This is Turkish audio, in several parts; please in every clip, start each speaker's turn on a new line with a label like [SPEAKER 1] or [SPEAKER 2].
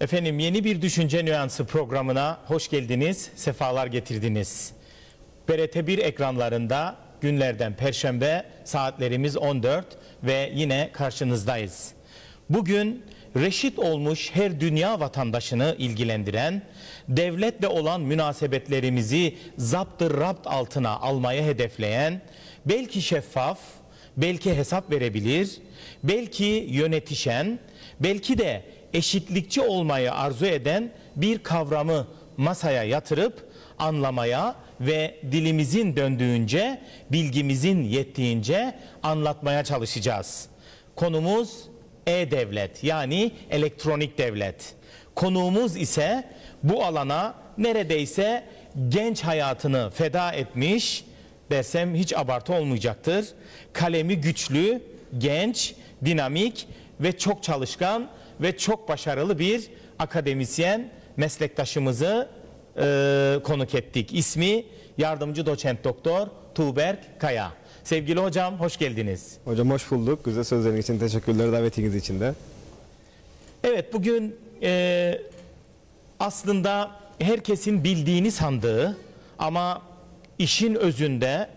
[SPEAKER 1] Efendim yeni bir düşünce nüansı programına hoş geldiniz, sefalar getirdiniz. BRT1 ekranlarında günlerden Perşembe saatlerimiz 14 ve yine karşınızdayız. Bugün reşit olmuş her dünya vatandaşını ilgilendiren, devletle olan münasebetlerimizi zaptı rapt altına almaya hedefleyen, belki şeffaf, belki hesap verebilir, belki yönetişen, belki de eşitlikçi olmayı arzu eden bir kavramı masaya yatırıp anlamaya ve dilimizin döndüğünce, bilgimizin yettiğince anlatmaya çalışacağız. Konumuz e-devlet yani elektronik devlet. Konuğumuz ise bu alana neredeyse genç hayatını feda etmiş dersem hiç abartı olmayacaktır. Kalemi güçlü, genç, dinamik ve çok çalışkan ve çok başarılı bir akademisyen meslektaşımızı e, konuk ettik. İsmi yardımcı doçent doktor Tuğberk Kaya. Sevgili hocam hoş geldiniz.
[SPEAKER 2] Hocam hoş bulduk. Güzel sözleriniz için teşekkürler davetiniz için de.
[SPEAKER 1] Evet bugün e, aslında herkesin bildiğini sandığı ama işin özünde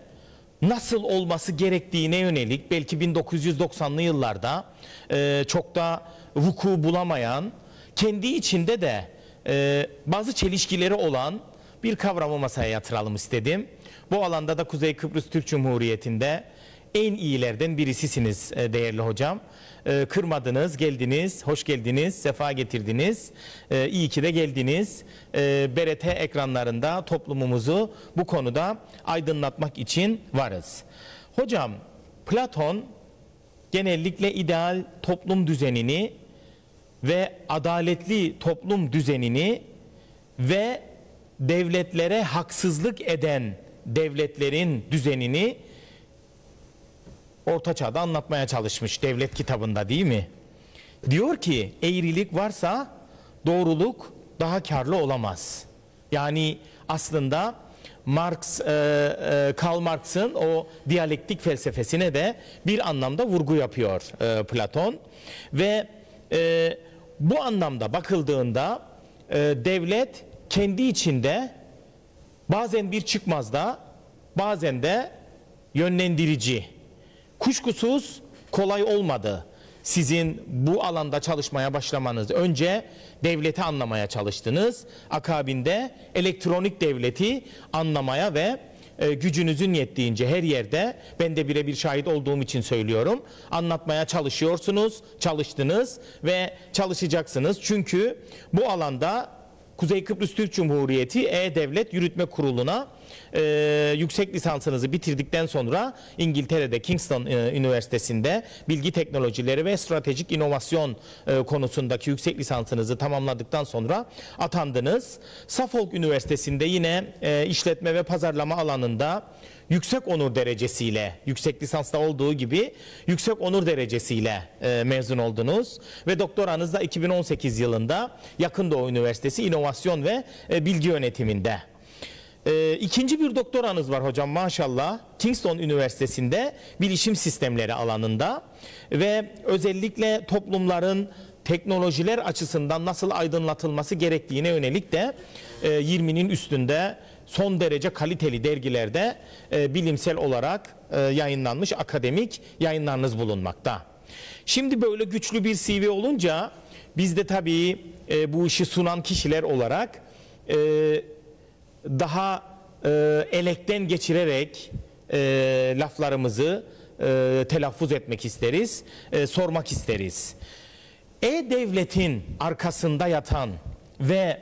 [SPEAKER 1] nasıl olması gerektiğine yönelik belki 1990'lı yıllarda e, çok da vuku bulamayan, kendi içinde de e, bazı çelişkileri olan bir kavramı masaya yatıralım istedim. Bu alanda da Kuzey Kıbrıs Türk Cumhuriyeti'nde en iyilerden birisisiniz e, değerli hocam. E, kırmadınız, geldiniz, hoş geldiniz, sefa getirdiniz. E, iyi ki de geldiniz. BRT ekranlarında toplumumuzu bu konuda aydınlatmak için varız. Hocam, Platon genellikle ideal toplum düzenini ve adaletli toplum düzenini ve devletlere haksızlık eden devletlerin düzenini Orta Çağ'da anlatmaya çalışmış devlet kitabında değil mi? Diyor ki eğrilik varsa doğruluk daha karlı olamaz. Yani aslında Marx, e, e, Karl Marx'ın o diyalektik felsefesine de bir anlamda vurgu yapıyor e, Platon. Ve e, bu anlamda bakıldığında e, devlet kendi içinde bazen bir çıkmazda bazen de yönlendirici. Kuşkusuz kolay olmadı sizin bu alanda çalışmaya başlamanız. Önce devleti anlamaya çalıştınız. Akabinde elektronik devleti anlamaya ve e, gücünüzün yettiğince her yerde ben de birebir şahit olduğum için söylüyorum. Anlatmaya çalışıyorsunuz, çalıştınız ve çalışacaksınız. Çünkü bu alanda Kuzey Kıbrıs Türk Cumhuriyeti E-Devlet Yürütme Kurulu'na e, yüksek lisansınızı bitirdikten sonra İngiltere'de Kingston e, Üniversitesi'nde bilgi teknolojileri ve stratejik inovasyon e, konusundaki yüksek lisansınızı tamamladıktan sonra atandınız. Suffolk Üniversitesi'nde yine e, işletme ve pazarlama alanında yüksek onur derecesiyle, yüksek lisansta olduğu gibi yüksek onur derecesiyle e, mezun oldunuz ve doktoranız da 2018 yılında Yakın Doğu Üniversitesi İnovasyon ve e, Bilgi Yönetiminde. E, ikinci bir doktoranız var hocam maşallah Kingston Üniversitesi'nde bilişim sistemleri alanında ve özellikle toplumların teknolojiler açısından nasıl aydınlatılması gerektiğine yönelik de e, 20'nin üstünde son derece kaliteli dergilerde e, bilimsel olarak e, yayınlanmış akademik yayınlarınız bulunmakta. Şimdi böyle güçlü bir CV olunca biz de tabii e, bu işi sunan kişiler olarak e, daha e, elekten geçirerek e, laflarımızı e, telaffuz etmek isteriz, e, sormak isteriz. E-Devlet'in arkasında yatan ve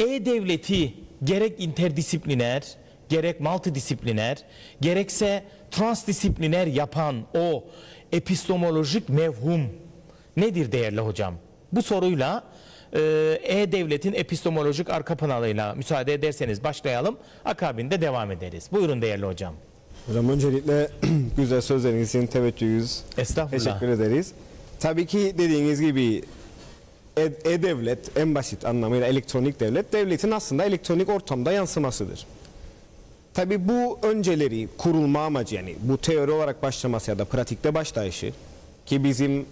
[SPEAKER 1] E-Devlet'i gerek interdisipliner, gerek multidisipliner, gerekse transdisipliner yapan o epistemolojik mevhum nedir değerli hocam? Bu soruyla E-Devlet'in epistemolojik arka planıyla müsaade ederseniz başlayalım. Akabinde devam ederiz. Buyurun değerli hocam.
[SPEAKER 2] Hocam öncelikle güzel sözleriniz için teveccühünüz
[SPEAKER 1] Estağfurullah.
[SPEAKER 2] teşekkür ederiz. Tabii ki dediğiniz gibi E- E-Devlet en basit anlamıyla elektronik devlet, devletin aslında elektronik ortamda yansımasıdır. Tabi bu önceleri kurulma amacı yani bu teori olarak başlaması ya da pratikte başlayışı ki bizim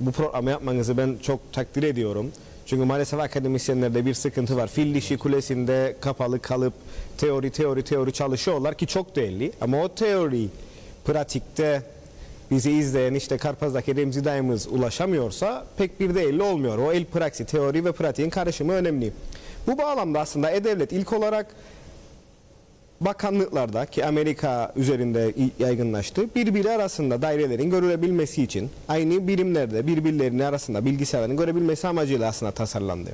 [SPEAKER 2] bu programı yapmanızı ben çok takdir ediyorum. Çünkü maalesef akademisyenlerde bir sıkıntı var. Fil dişi kulesinde kapalı kalıp teori teori teori çalışıyorlar ki çok değerli. Ama o teori pratikte bizi izleyen işte Karpaz'daki Remzi dayımız ulaşamıyorsa pek bir değerli olmuyor. O el praksi, teori ve pratiğin karışımı önemli. Bu bağlamda aslında E-Devlet ilk olarak bakanlıklarda ki Amerika üzerinde yaygınlaştı. Birbiri arasında dairelerin görülebilmesi için aynı birimlerde birbirlerinin arasında bilgisayarların görebilmesi amacıyla aslında tasarlandı.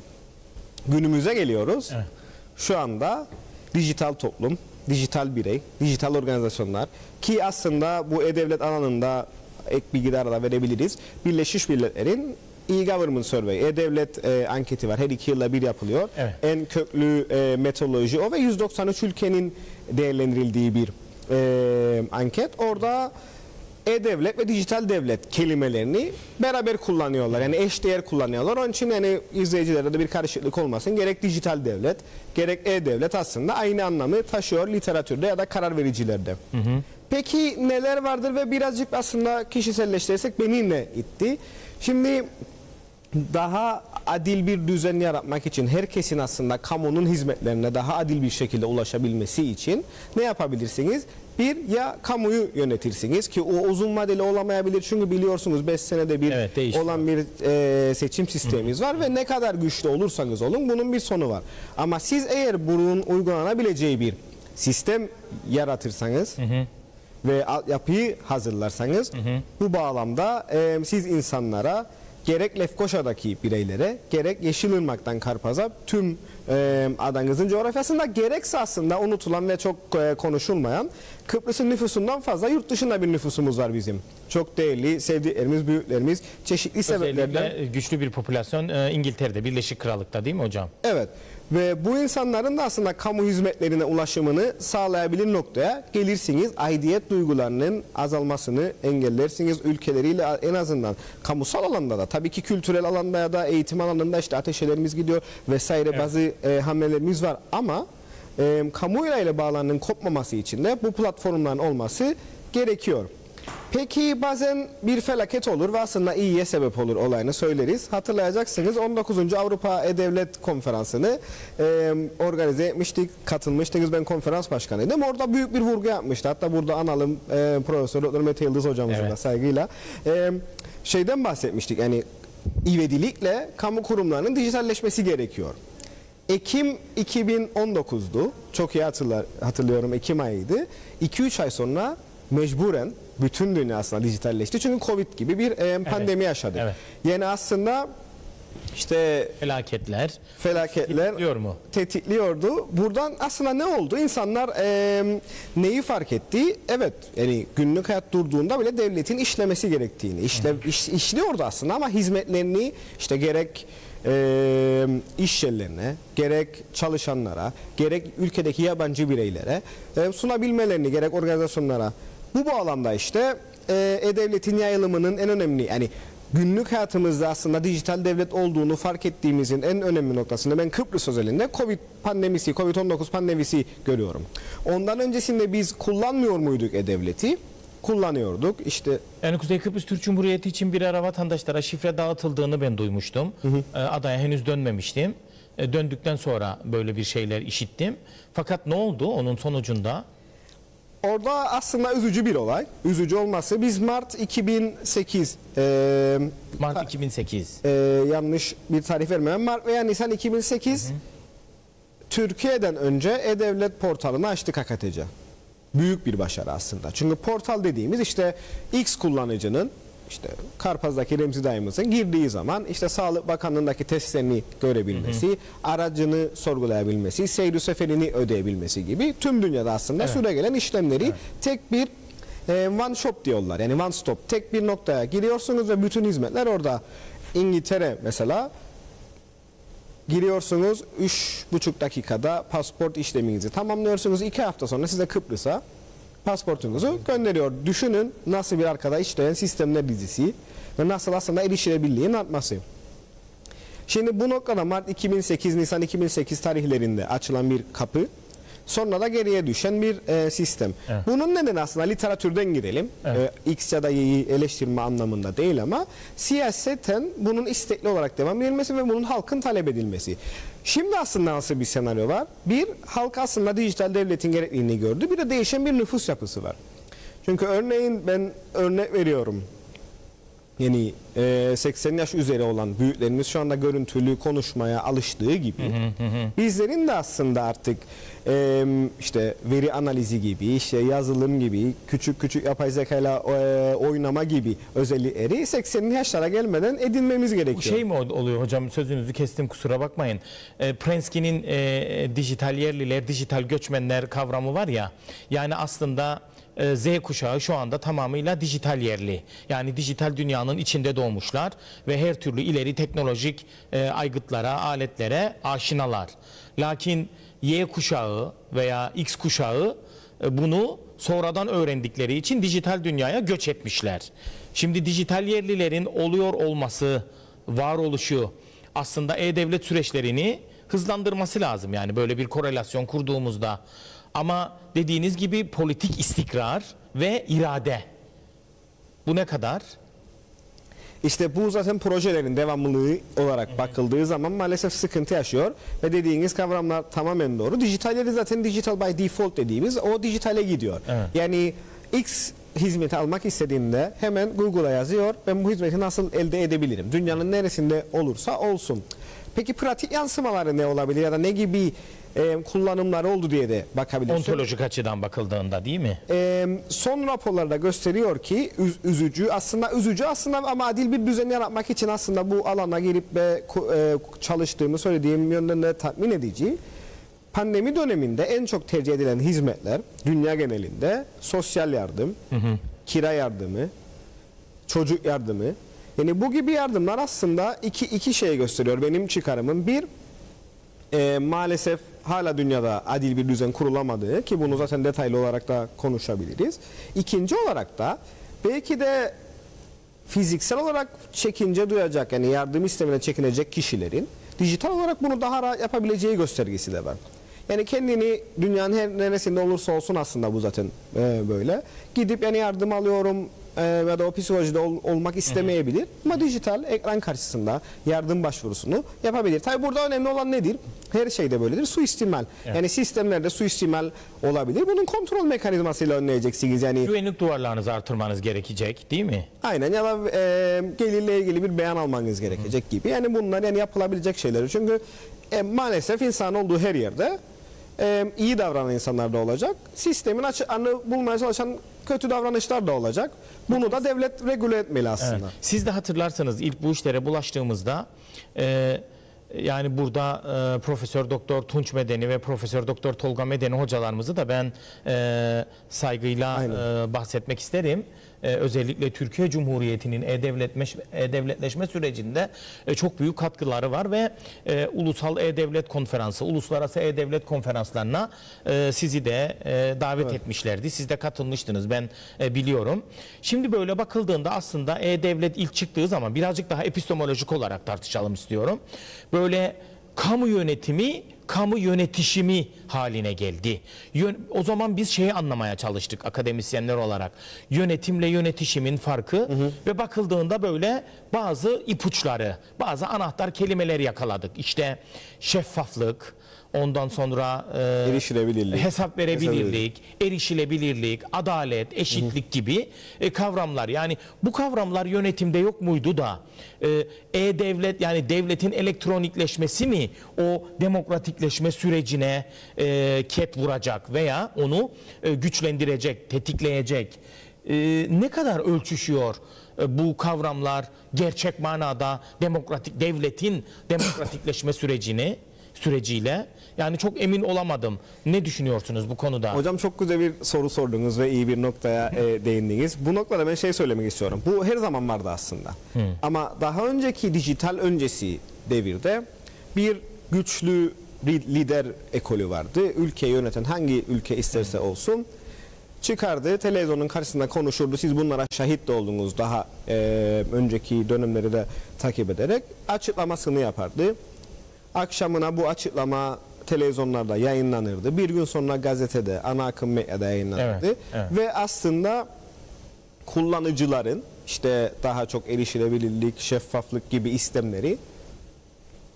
[SPEAKER 2] Günümüze geliyoruz.
[SPEAKER 1] Evet.
[SPEAKER 2] Şu anda dijital toplum, dijital birey, dijital organizasyonlar ki aslında bu e-devlet alanında ek bilgi de arada verebiliriz. Birleşmiş Milletler'in e-Government Survey, e-devlet e, anketi var. Her iki yılda bir yapılıyor.
[SPEAKER 1] Evet.
[SPEAKER 2] En köklü e, metodoloji o ve 193 ülkenin değerlendirildiği bir e, anket. Orada e-devlet ve dijital devlet kelimelerini beraber kullanıyorlar. Yani eşdeğer kullanıyorlar. Onun için yani izleyicilerde de bir karışıklık olmasın. Gerek dijital devlet, gerek e-devlet aslında aynı anlamı taşıyor literatürde ya da karar vericilerde. Peki neler vardır ve birazcık aslında kişiselleştirirsek beni ne itti? Şimdi daha adil bir düzen yaratmak için herkesin aslında kamunun hizmetlerine daha adil bir şekilde ulaşabilmesi için ne yapabilirsiniz? Bir ya kamuyu yönetirsiniz ki o uzun vadeli olamayabilir çünkü biliyorsunuz 5 senede bir
[SPEAKER 1] Evet,
[SPEAKER 2] olan bir e, seçim sistemimiz var ve ne kadar güçlü olursanız olun bunun bir sonu var. Ama siz eğer bunun uygulanabileceği bir sistem yaratırsanız ve altyapıyı hazırlarsanız bu bağlamda e, siz insanlara gerek Lefkoşa'daki bireylere gerek Yeşilırmak'tan Karpaz'a tüm e, adanızın coğrafyasında gerekse aslında unutulan ve çok e, konuşulmayan Kıbrıs'ın nüfusundan fazla yurt dışında bir nüfusumuz var bizim. Çok değerli sevdiklerimiz, büyüklerimiz çeşitli sebeplerden
[SPEAKER 1] Özellikle güçlü bir popülasyon e, İngiltere'de, Birleşik Krallık'ta değil mi hocam?
[SPEAKER 2] Evet ve bu insanların da aslında kamu hizmetlerine ulaşımını sağlayabilir noktaya gelirsiniz. Aidiyet duygularının azalmasını engellersiniz. Ülkeleriyle en azından kamusal alanda da tabii ki kültürel alanda ya da eğitim alanında işte ateşelerimiz gidiyor vesaire bazı e, hamlelerimiz var ama e, kamuyla ile bağlarının kopmaması için de bu platformların olması gerekiyor. Peki bazen bir felaket olur ve aslında iyiye sebep olur olayını söyleriz. Hatırlayacaksınız 19. Avrupa E-Devlet Konferansı'nı e, organize etmiştik, katılmıştınız. Ben konferans başkanıydım. Orada büyük bir vurgu yapmıştı. Hatta burada analım e, Profesör Doktor Mete Yıldız hocamızın
[SPEAKER 1] Evet.
[SPEAKER 2] da saygıyla. E, şeyden bahsetmiştik yani ivedilikle kamu kurumlarının dijitalleşmesi gerekiyor. Ekim 2019'du. Çok iyi hatırlar, hatırlıyorum Ekim ayıydı. 2-3 ay sonra mecburen bütün dünya aslında dijitalleşti. Çünkü Covid gibi bir e, pandemi yaşadık.
[SPEAKER 1] evet.
[SPEAKER 2] Yani aslında işte
[SPEAKER 1] Felaketler.
[SPEAKER 2] felaketler
[SPEAKER 1] Tetikliyor mu?
[SPEAKER 2] tetikliyordu. Buradan aslında ne oldu? İnsanlar e, neyi fark etti? Evet yani günlük hayat durduğunda bile devletin işlemesi gerektiğini işle, iş, işliyordu aslında ama hizmetlerini işte gerek e, iş yerlerine gerek çalışanlara gerek ülkedeki yabancı bireylere e, sunabilmelerini gerek organizasyonlara bu bağlamda işte e, e-devletin yayılımının en önemli yani günlük hayatımızda aslında dijital devlet olduğunu fark ettiğimizin en önemli noktasında ben Kıbrıs özelinde Covid pandemisi, Covid-19 pandemisi görüyorum. Ondan öncesinde biz kullanmıyor muyduk e-devleti? Kullanıyorduk. İşte
[SPEAKER 1] Yani Kuzey Kıbrıs Türk Cumhuriyeti için bir ara vatandaşlara şifre dağıtıldığını ben duymuştum. E, adaya henüz dönmemiştim. E, döndükten sonra böyle bir şeyler işittim. Fakat ne oldu onun sonucunda?
[SPEAKER 2] Orada aslında üzücü bir olay. Üzücü olması biz Mart 2008 e,
[SPEAKER 1] Mart 2008.
[SPEAKER 2] e, yanlış bir tarih vermem. Mart veya Nisan 2008 Türkiye'den önce E-Devlet portalını açtık HKTC. Büyük bir başarı aslında. Çünkü portal dediğimiz işte X kullanıcının işte Karpaz'daki Remzi dayımızın girdiği zaman işte Sağlık Bakanlığı'ndaki testlerini görebilmesi, aracını sorgulayabilmesi, seyri seferini ödeyebilmesi gibi tüm dünyada aslında süre gelen işlemleri tek bir e, one shop diyorlar. Yani one stop. Tek bir noktaya giriyorsunuz ve bütün hizmetler orada. İngiltere mesela giriyorsunuz 3,5 dakikada pasport işleminizi tamamlıyorsunuz. 2 hafta sonra size Kıbrıs'a pasportunuzu gönderiyor. Düşünün nasıl bir arkada işleyen sistemler dizisi ve nasıl aslında erişilebilirliğin artması. Şimdi bu noktada Mart 2008, Nisan 2008 tarihlerinde açılan bir kapı. Sonra da geriye düşen bir e, sistem.
[SPEAKER 1] Evet.
[SPEAKER 2] Bunun nedeni aslında literatürden girelim.
[SPEAKER 1] Evet.
[SPEAKER 2] E, X ya da Y'yi eleştirme anlamında değil ama siyaseten bunun istekli olarak devam edilmesi ve bunun halkın talep edilmesi. Şimdi aslında nasıl bir senaryo var? Bir, halk aslında dijital devletin gerekliliğini gördü. Bir de değişen bir nüfus yapısı var. Çünkü örneğin ben örnek veriyorum. Yani e, 80 yaş üzeri olan büyüklerimiz şu anda görüntülü konuşmaya alıştığı gibi bizlerin de aslında artık e, işte veri analizi gibi, işte yazılım gibi, küçük küçük yapay zekayla e, oynama gibi özellikleri 80 yaşlara gelmeden edinmemiz gerekiyor.
[SPEAKER 1] Bu şey mi ol- oluyor hocam sözünüzü kestim kusura bakmayın. E, Prensky'nin e, dijital yerliler, dijital göçmenler kavramı var ya. Yani aslında e, Z kuşağı şu anda tamamıyla dijital yerli. Yani dijital dünyanın içinde doğmuşlar ve her türlü ileri teknolojik e, aygıtlara, aletlere aşinalar. Lakin Y kuşağı veya X kuşağı e, bunu sonradan öğrendikleri için dijital dünyaya göç etmişler. Şimdi dijital yerlilerin oluyor olması, varoluşu aslında e-devlet süreçlerini hızlandırması lazım. Yani böyle bir korelasyon kurduğumuzda. Ama dediğiniz gibi politik istikrar ve irade. Bu ne kadar?
[SPEAKER 2] İşte bu zaten projelerin devamlılığı olarak bakıldığı zaman maalesef sıkıntı yaşıyor. Ve dediğiniz kavramlar tamamen doğru. Dijitalleri zaten digital by default dediğimiz o dijitale gidiyor.
[SPEAKER 1] Evet.
[SPEAKER 2] Yani X hizmeti almak istediğinde hemen Google'a yazıyor. Ben bu hizmeti nasıl elde edebilirim? Dünyanın neresinde olursa olsun. Peki pratik yansımaları ne olabilir ya da ne gibi e, kullanımları oldu diye de bakabilirsin.
[SPEAKER 1] Ontolojik açıdan bakıldığında değil mi?
[SPEAKER 2] Ee, son raporlarda gösteriyor ki üz- üzücü aslında üzücü aslında ama adil bir düzen yaratmak için aslında bu alana girip ve e, çalıştığımı söylediğim yönden de tatmin edici. Pandemi döneminde en çok tercih edilen hizmetler dünya genelinde sosyal yardım, kira yardımı, çocuk yardımı. Yani bu gibi yardımlar aslında iki, iki şey gösteriyor benim çıkarımım. Bir, e, maalesef hala dünyada adil bir düzen kurulamadığı ki bunu zaten detaylı olarak da konuşabiliriz. İkinci olarak da belki de fiziksel olarak çekince duyacak yani yardım istemine çekinecek kişilerin dijital olarak bunu daha rahat yapabileceği göstergesi de var. Yani kendini dünyanın her neresinde olursa olsun aslında bu zaten e, böyle. Gidip yani yardım alıyorum e, ya da o psikolojide ol- olmak istemeyebilir. Ama dijital ekran karşısında yardım başvurusunu yapabilir. Tabi burada önemli olan nedir? Her şeyde böyledir. Suistimal. Yani sistemlerde suistimal olabilir. Bunun kontrol mekanizmasıyla önleyeceksiniz. Yani
[SPEAKER 1] Güvenlik duvarlarınızı artırmanız gerekecek değil mi?
[SPEAKER 2] Aynen ya da e, gelirle ilgili bir beyan almanız gerekecek gibi. Yani bunlar yani yapılabilecek şeyler. Çünkü e, maalesef insan olduğu her yerde e, iyi davranan insanlar da olacak. Sistemin açığını bulmaya çalışan kötü davranışlar da olacak. Bunu da devlet regüle etmeli aslında.
[SPEAKER 1] Evet. Siz de hatırlarsanız ilk bu işlere bulaştığımızda e, yani burada e, Profesör Doktor Tunç Medeni ve Profesör Doktor Tolga Medeni hocalarımızı da ben e, saygıyla
[SPEAKER 2] Aynen.
[SPEAKER 1] e, bahsetmek isterim. E, özellikle Türkiye Cumhuriyeti'nin e-devletleşme, e-devletleşme sürecinde e, çok büyük katkıları var ve e, Ulusal E-Devlet Konferansı, Uluslararası E-Devlet Konferanslarına e, sizi de e, davet etmişlerdi. Siz de katılmıştınız ben e, biliyorum. Şimdi böyle bakıldığında aslında E-Devlet ilk çıktığı zaman birazcık daha epistemolojik olarak tartışalım istiyorum. Böyle kamu yönetimi kamu yönetişimi haline geldi. O zaman biz şeyi anlamaya çalıştık akademisyenler olarak. Yönetimle yönetişimin farkı ve bakıldığında böyle bazı ipuçları, bazı anahtar kelimeler yakaladık. İşte şeffaflık, ondan sonra e,
[SPEAKER 2] Erişilebilirlik.
[SPEAKER 1] hesap verebilirlik, erişilebilirlik, adalet, eşitlik gibi e, kavramlar. Yani bu kavramlar yönetimde yok muydu da e, e-devlet yani devletin elektronikleşmesi mi o demokratikleşme sürecine e, ket vuracak veya onu e, güçlendirecek, tetikleyecek? E, ne kadar ölçüşüyor e, bu kavramlar gerçek manada demokratik devletin demokratikleşme sürecini süreciyle yani çok emin olamadım. Ne düşünüyorsunuz bu konuda?
[SPEAKER 2] Hocam çok güzel bir soru sordunuz ve iyi bir noktaya e, değindiniz. Bu noktada ben şey söylemek istiyorum. Bu her zaman vardı aslında. Ama daha önceki dijital öncesi devirde bir güçlü lider ekolü vardı. Ülkeyi yöneten hangi ülke isterse olsun çıkardı televizyonun karşısında konuşurdu. Siz bunlara şahit de oldunuz daha e, önceki dönemleri de takip ederek açıklamasını yapardı. Akşamına bu açıklama televizyonlarda yayınlanırdı. Bir gün sonra gazetede, ana akım medyada yayınlanırdı.
[SPEAKER 1] Evet, evet.
[SPEAKER 2] Ve aslında kullanıcıların işte daha çok erişilebilirlik, şeffaflık gibi istemleri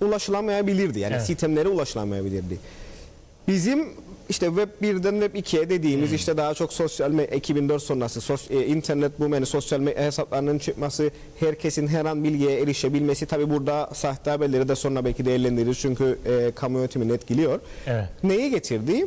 [SPEAKER 2] ulaşılamayabilirdi. Yani
[SPEAKER 1] Evet.
[SPEAKER 2] sistemlere ulaşılamayabilirdi. Bizim işte Web 1'den Web 2'ye dediğimiz
[SPEAKER 1] Hmm.
[SPEAKER 2] işte daha çok sosyal medya 2004 sonrası sos, e, internet bu yani sosyal medya hesaplarının çıkması, herkesin her an bilgiye erişebilmesi tabi burada sahte haberleri de sonra belki değerlendiririz çünkü e, kamu yönetimini etkiliyor.
[SPEAKER 1] Evet.
[SPEAKER 2] Neyi getirdi?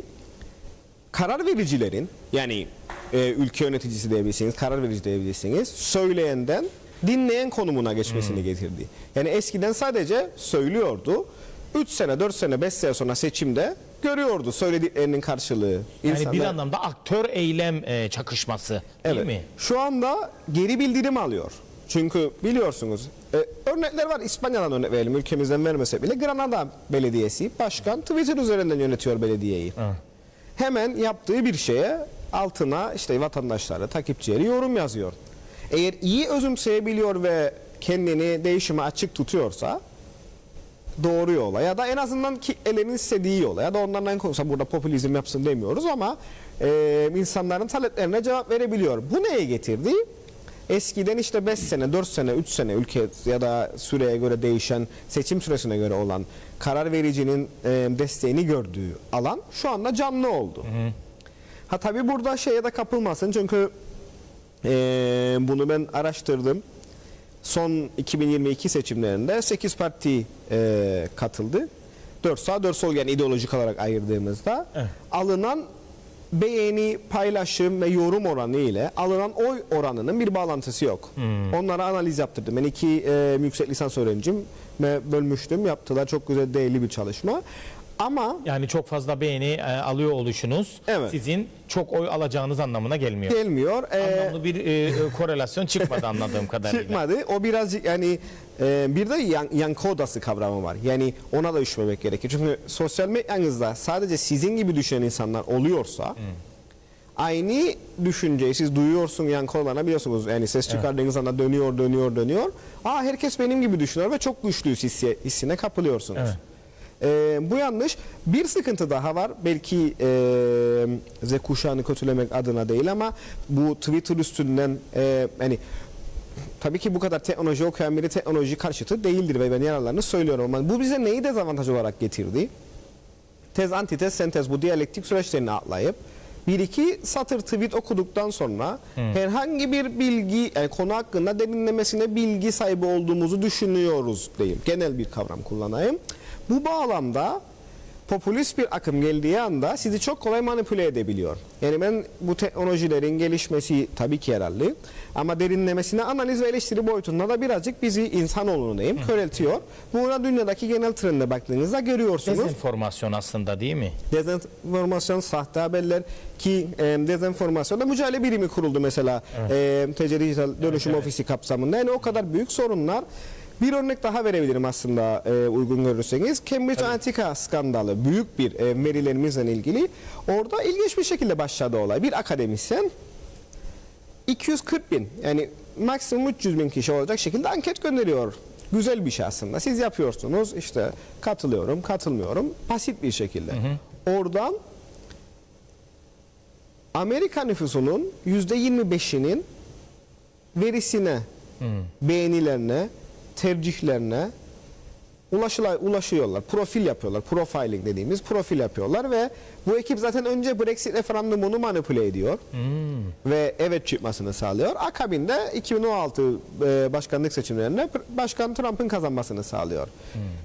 [SPEAKER 2] Karar vericilerin yani e, ülke yöneticisi diyebilirsiniz, karar verici diyebilirsiniz, söyleyenden dinleyen konumuna geçmesini getirdi. Yani eskiden sadece söylüyordu. 3 sene, 4 sene, 5 sene sonra seçimde görüyordu söylediklerinin karşılığı.
[SPEAKER 1] Yani bir anlamda aktör eylem e, çakışması değil
[SPEAKER 2] Evet.
[SPEAKER 1] mi?
[SPEAKER 2] Şu anda geri bildirim alıyor. Çünkü biliyorsunuz e, örnekler var İspanya'dan örnek verelim ülkemizden vermese bile Granada Belediyesi başkan Twitter üzerinden yönetiyor belediyeyi. Hemen yaptığı bir şeye altına işte vatandaşları, takipçileri yorum yazıyor. Eğer iyi özümseyebiliyor ve kendini değişime açık tutuyorsa doğru yola ya da en azından kitlelerin istediği yola ya da onlardan konuşsa burada popülizm yapsın demiyoruz ama e, insanların taleplerine cevap verebiliyor. Bu neye getirdi? Eskiden işte 5 sene, 4 sene, 3 sene ülke ya da süreye göre değişen seçim süresine göre olan karar vericinin e, desteğini gördüğü alan şu anda canlı oldu. Ha tabi burada şeye de kapılmasın çünkü e, bunu ben araştırdım. Son 2022 seçimlerinde 8 parti e, katıldı. 4 sağ 4 sol yani ideolojik olarak ayırdığımızda
[SPEAKER 1] Evet.
[SPEAKER 2] alınan beğeni, paylaşım ve yorum oranı ile alınan oy oranının bir bağlantısı yok. Onlara analiz yaptırdım. Ben iki e, yüksek lisans öğrencim ve bölmüştüm. Yaptılar çok güzel değerli bir çalışma. Ama
[SPEAKER 1] Yani çok fazla beğeni e, alıyor oluşunuz
[SPEAKER 2] Evet.
[SPEAKER 1] sizin çok oy alacağınız anlamına gelmiyor.
[SPEAKER 2] gelmiyor. E,
[SPEAKER 1] Anlamlı bir e, e, korelasyon çıkmadı anladığım kadarıyla.
[SPEAKER 2] Çıkmadı. O birazcık yani e, bir de yan, yankı odası kavramı var. Yani ona da düşmemek gerekir. Çünkü sosyal medyanızda sadece sizin gibi düşünen insanlar oluyorsa aynı düşünceyi siz duyuyorsun yankı olana biliyorsunuz. Yani ses çıkardığınız anda dönüyor dönüyor dönüyor. Aa herkes benim gibi düşünüyor ve çok güçlü hissi, hissine kapılıyorsunuz.
[SPEAKER 1] Evet.
[SPEAKER 2] E, bu yanlış. Bir sıkıntı daha var. Belki e, Z kuşağını kötülemek adına değil ama bu Twitter üstünden e, hani tabii ki bu kadar teknoloji okuyan biri teknoloji karşıtı değildir ve ben yararlarını söylüyorum ama bu bize neyi dezavantaj olarak getirdi? Tez, antitez, sentez bu diyalektik süreçlerini atlayıp bir iki satır tweet okuduktan sonra herhangi bir bilgi yani konu hakkında derinlemesine bilgi sahibi olduğumuzu düşünüyoruz diyeyim. Genel bir kavram kullanayım. Bu bağlamda popülist bir akım geldiği anda sizi çok kolay manipüle edebiliyor. Yani ben bu teknolojilerin gelişmesi tabii ki yararlı ama derinlemesine analiz ve eleştiri boyutunda da birazcık bizi insanoğlunu diyeyim köreltiyor. Buna dünyadaki genel trende baktığınızda görüyorsunuz.
[SPEAKER 1] Dezenformasyon aslında değil mi?
[SPEAKER 2] Dezenformasyon, sahte haberler ki e, dezenformasyonda mücadele birimi kuruldu mesela e, TC Dijital Dönüşüm
[SPEAKER 1] evet.
[SPEAKER 2] Ofisi kapsamında. Yani o kadar büyük sorunlar. Bir örnek daha verebilirim aslında e, uygun görürseniz. Cambridge Analytica skandalı büyük bir e, verilerimizle ilgili. Orada ilginç bir şekilde başladı olay. Bir akademisyen 240 bin yani maksimum 300 bin kişi olacak şekilde anket gönderiyor. Güzel bir şey aslında. Siz yapıyorsunuz işte katılıyorum, katılmıyorum. Basit bir şekilde. Oradan Amerika nüfusunun %25'inin verisine, beğenilerine, tercihlerine ulaşıyorlar. Profil yapıyorlar. Profiling dediğimiz profil yapıyorlar ve bu ekip zaten önce Brexit referandumunu manipüle ediyor. Ve evet çıkmasını sağlıyor. Akabinde 2016 e, başkanlık seçimlerinde Başkan Trump'ın kazanmasını sağlıyor.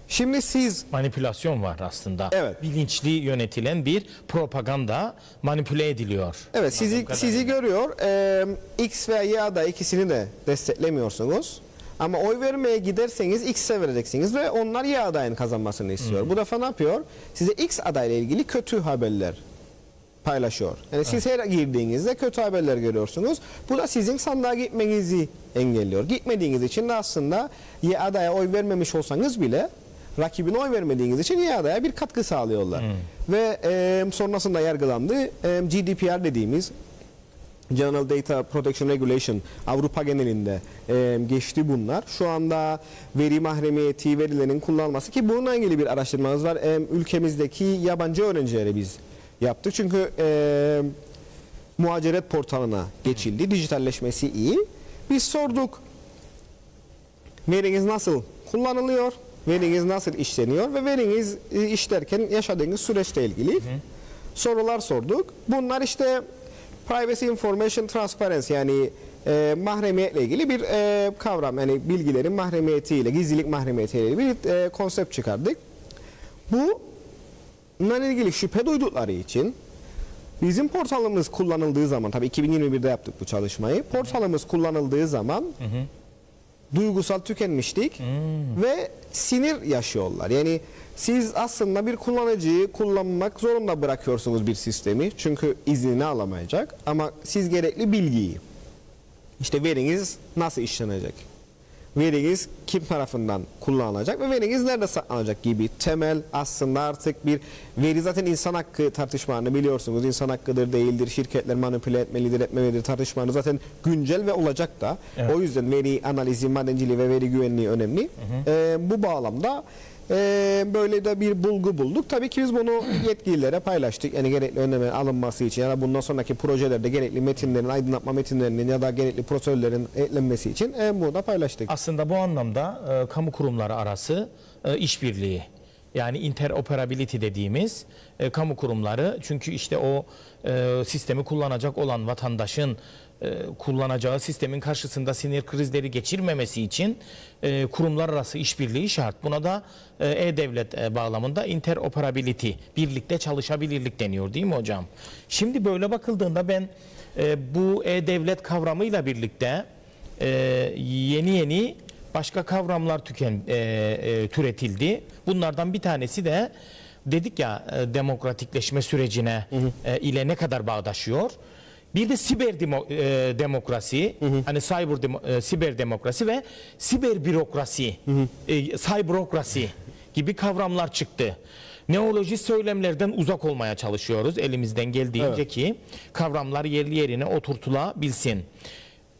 [SPEAKER 2] Şimdi siz
[SPEAKER 1] Manipülasyon var aslında.
[SPEAKER 2] Evet.
[SPEAKER 1] Bilinçli yönetilen bir propaganda manipüle ediliyor.
[SPEAKER 2] Evet sizi sizi görüyor. Ee, X veya Y ikisini de desteklemiyorsunuz. Ama oy vermeye giderseniz X'e vereceksiniz ve onlar Y adayın kazanmasını istiyor. Bu defa ne yapıyor? Size X adayla ilgili kötü haberler paylaşıyor. Yani siz her girdiğinizde kötü haberler görüyorsunuz. Bu da sizin sandığa gitmenizi engelliyor. Gitmediğiniz için de aslında Y adaya oy vermemiş olsanız bile rakibine oy vermediğiniz için Y adaya bir katkı sağlıyorlar. Ve e, sonrasında yargılandı. E, GDPR dediğimiz General Data Protection Regulation Avrupa genelinde e, geçti bunlar. Şu anda veri mahremiyeti verilerin kullanılması ki bununla ilgili bir araştırmamız var. E, ülkemizdeki yabancı öğrencilere biz yaptık. Çünkü e, muhaciret portalına geçildi. Dijitalleşmesi iyi. Biz sorduk veriniz nasıl kullanılıyor, veriniz nasıl işleniyor ve veriniz e, işlerken yaşadığınız süreçle ilgili sorular sorduk. Bunlar işte Privacy Information Transparency yani e, mahremiyetle ilgili bir e, kavram yani bilgilerin mahremiyetiyle, gizlilik mahremiyetiyle ilgili bir e, konsept çıkardık. Bu bununla ilgili şüphe duydukları için bizim portalımız kullanıldığı zaman tabii 2021'de yaptık bu çalışmayı. Portalımız kullanıldığı zaman duygusal tükenmişlik ve sinir yaşıyorlar. Yani siz aslında bir kullanıcıyı kullanmak zorunda bırakıyorsunuz bir sistemi. Çünkü iznini alamayacak. Ama siz gerekli bilgiyi işte veriniz nasıl işlenecek? Veriniz kim tarafından kullanılacak ve veriniz nerede saklanacak gibi temel aslında artık bir veri zaten insan hakkı tartışmalarını biliyorsunuz. İnsan hakkıdır değildir, şirketler manipüle etmelidir, etmemelidir tartışmaları zaten güncel ve olacak da.
[SPEAKER 1] Evet.
[SPEAKER 2] O yüzden veri analizi, madenciliği ve veri güvenliği önemli. Ee, bu bağlamda e, böyle de bir bulgu bulduk. Tabii ki biz bunu yetkililere paylaştık. Yani gerekli önleme alınması için ya da bundan sonraki projelerde gerekli metinlerin, aydınlatma metinlerinin ya da gerekli prosedürlerin eklenmesi için e, bunu da paylaştık.
[SPEAKER 1] Aslında bu anlamda e, kamu kurumları arası e, işbirliği yani interoperability dediğimiz e, kamu kurumları çünkü işte o e, sistemi kullanacak olan vatandaşın kullanacağı sistemin karşısında sinir krizleri geçirmemesi için e, kurumlar arası işbirliği şart. Buna da e, e-devlet e, bağlamında interoperability, birlikte çalışabilirlik deniyor değil mi hocam? Şimdi böyle bakıldığında ben e, bu e-devlet kavramıyla birlikte e, yeni yeni başka kavramlar tüken e, e, türetildi. Bunlardan bir tanesi de dedik ya e, demokratikleşme sürecine e, ile ne kadar bağdaşıyor. Bir de siber demo- e, demokrasi, hani cyber demo- e, siber demokrasi ve siber bürokrasi, e, cyberokrasi gibi kavramlar çıktı. Neolojik söylemlerden uzak olmaya çalışıyoruz elimizden geldiğince ki kavramlar yerli yerine oturtulabilsin.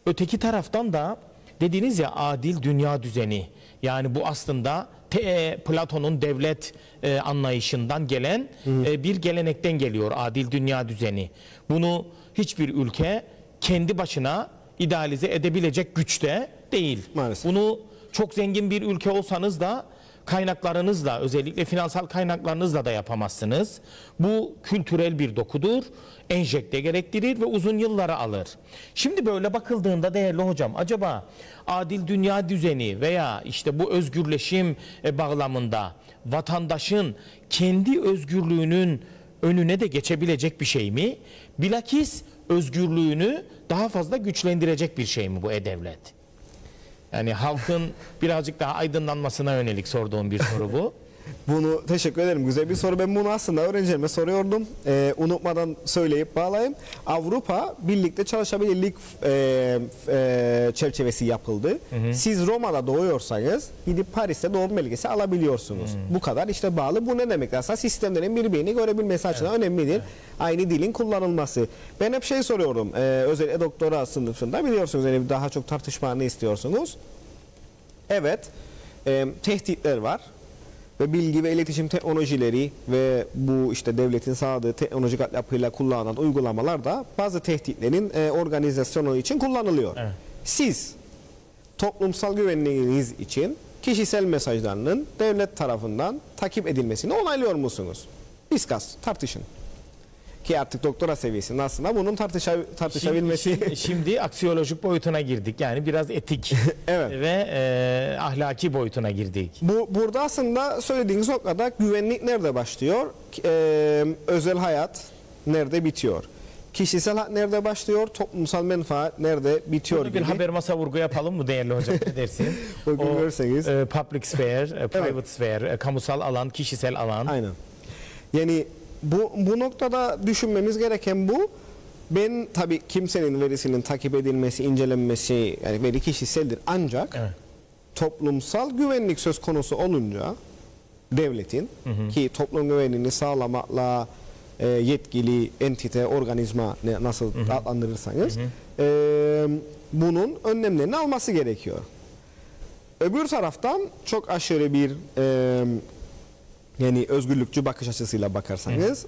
[SPEAKER 1] Öteki taraftan da dediğiniz ya adil dünya düzeni yani bu aslında te, Platon'un devlet e, anlayışından gelen e, bir gelenekten geliyor adil dünya düzeni. Bunu hiçbir ülke kendi başına idealize edebilecek güçte değil.
[SPEAKER 2] Maalesef.
[SPEAKER 1] Bunu çok zengin bir ülke olsanız da kaynaklarınızla özellikle finansal kaynaklarınızla da yapamazsınız. Bu kültürel bir dokudur. Enjekte gerektirir ve uzun yılları alır. Şimdi böyle bakıldığında değerli hocam acaba adil dünya düzeni veya işte bu özgürleşim e, bağlamında vatandaşın kendi özgürlüğünün önüne de geçebilecek bir şey mi? Bilakis özgürlüğünü daha fazla güçlendirecek bir şey mi bu e-devlet? Yani halkın birazcık daha aydınlanmasına yönelik sorduğum bir soru bu.
[SPEAKER 2] Bunu teşekkür ederim. Güzel bir soru. Ben bunu aslında öğrencilerime soruyordum. Ee, unutmadan söyleyip bağlayayım. Avrupa birlikte çalışabilirlik e, e, çerçevesi yapıldı. Siz Roma'da doğuyorsanız gidip Paris'te doğum belgesi alabiliyorsunuz. Bu kadar işte bağlı. Bu ne demek? Aslında sistemlerin birbirini görebilmesi açısından önemlidir. Aynı dilin kullanılması. Ben hep şey soruyorum. E, özellikle doktora sınıfında biliyorsunuz yani daha çok tartışma ne istiyorsunuz? Evet. E, tehditler var ve bilgi ve iletişim teknolojileri ve bu işte devletin sağladığı teknolojik altyapıyla kullanılan uygulamalar da bazı tehditlerin e, organizasyonu için kullanılıyor.
[SPEAKER 1] Evet.
[SPEAKER 2] Siz toplumsal güvenliğiniz için kişisel mesajlarının devlet tarafından takip edilmesini onaylıyor musunuz? Discuss, tartışın. Ki artık doktora seviyesinde aslında bunun tartışa, tartışabilmesi...
[SPEAKER 1] Şimdi, şimdi aksiyolojik boyutuna girdik. Yani biraz etik
[SPEAKER 2] Evet.
[SPEAKER 1] ve e, ahlaki boyutuna girdik.
[SPEAKER 2] Bu burada aslında söylediğiniz noktada güvenlik nerede başlıyor? Ee, özel hayat nerede bitiyor? Kişisel hayat nerede başlıyor? Toplumsal menfaat nerede bitiyor
[SPEAKER 1] Burada bir
[SPEAKER 2] gibi.
[SPEAKER 1] haber masa vurgu yapalım mı değerli hocam ne dersin?
[SPEAKER 2] Uygun görürseniz.
[SPEAKER 1] e, public sphere, e, private sphere, e, kamusal alan, kişisel alan.
[SPEAKER 2] Aynen. Yani bu bu noktada düşünmemiz gereken bu. Ben tabii kimsenin verisinin takip edilmesi, incelenmesi yani veri kişiseldir ancak
[SPEAKER 1] Evet.
[SPEAKER 2] toplumsal güvenlik söz konusu olunca devletin ki toplum güvenliğini sağlamakla e, yetkili entite, organizma ne, nasıl adlandırırsanız e, bunun önlemlerini alması gerekiyor. Öbür taraftan çok aşırı bir e, yani özgürlükçü bakış açısıyla bakarsanız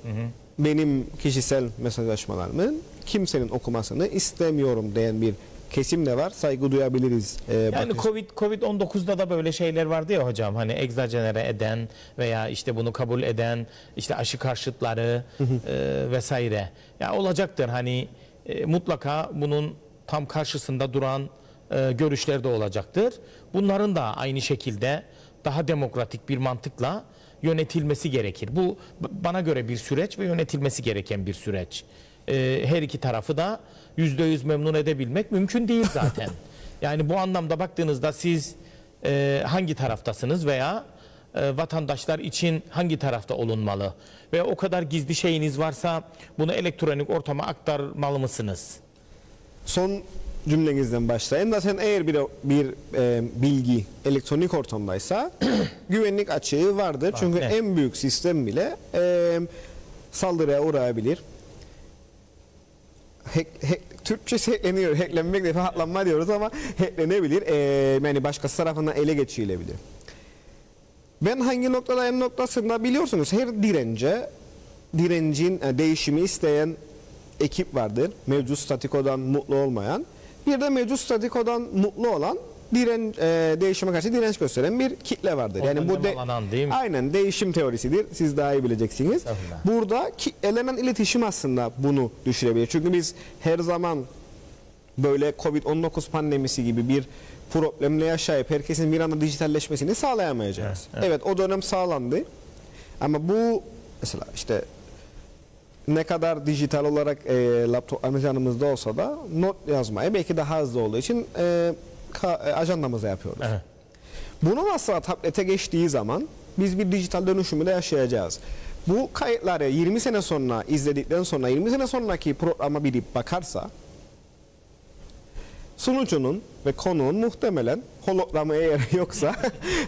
[SPEAKER 2] benim kişisel mesajlaşmalarımın kimsenin okumasını istemiyorum diyen bir kesim de var. Saygı duyabiliriz. e,
[SPEAKER 1] Yani
[SPEAKER 2] bakış-
[SPEAKER 1] Covid Covid-19'da da böyle şeyler vardı ya hocam. Hani egzajenere eden veya işte bunu kabul eden işte aşı karşıtları e, vesaire. Ya olacaktır hani e, mutlaka bunun tam karşısında duran e, görüşler de olacaktır. Bunların da aynı şekilde daha demokratik bir mantıkla yönetilmesi gerekir. Bu bana göre bir süreç ve yönetilmesi gereken bir süreç. E, her iki tarafı da yüzde yüz memnun edebilmek mümkün değil zaten. Yani bu anlamda baktığınızda siz e, hangi taraftasınız veya e, vatandaşlar için hangi tarafta olunmalı? Ve o kadar gizli şeyiniz varsa bunu elektronik ortama aktarmalı mısınız?
[SPEAKER 2] Son cümlenizden başlayın. Zaten eğer bir, bir e, bilgi elektronik ortamdaysa güvenlik açığı vardır. Çünkü
[SPEAKER 1] evet.
[SPEAKER 2] en büyük sistem bile e, saldırıya uğrayabilir. Hack, hack, Türkçe hackleniyor. Hacklenmek de hatlanma diyoruz ama hacklenebilir. E, yani başkası tarafından ele geçirilebilir. Ben hangi noktadayım noktasında biliyorsunuz her dirence direncin e, değişimi isteyen ekip vardır. Mevcut statikodan mutlu olmayan. Bir de mevcut statikodan mutlu olan diren, e, değişime karşı direnç gösteren bir kitle vardır.
[SPEAKER 1] Ondan
[SPEAKER 2] yani bu de,
[SPEAKER 1] nemalanan değil mi?
[SPEAKER 2] aynen değişim teorisidir. Siz daha iyi bileceksiniz.
[SPEAKER 1] Estağfurullah.
[SPEAKER 2] Burada kitlelenen iletişim aslında bunu düşürebilir. Çünkü biz her zaman böyle Covid-19 pandemisi gibi bir problemle yaşayıp herkesin bir anda dijitalleşmesini sağlayamayacağız.
[SPEAKER 1] Evet,
[SPEAKER 2] Evet, o dönem sağlandı. Ama bu mesela işte ne kadar dijital olarak e, laptoplarımız yanımızda olsa da not yazmayı belki daha hızlı olduğu için e, ka- e, ajandamıza yapıyoruz.
[SPEAKER 1] Evet.
[SPEAKER 2] Bunu aslında tablete geçtiği zaman biz bir dijital dönüşümü de yaşayacağız. Bu kayıtları 20 sene sonra izledikten sonra 20 sene sonraki programa bir bakarsa sunucunun ve konuğun muhtemelen hologramı eğer yoksa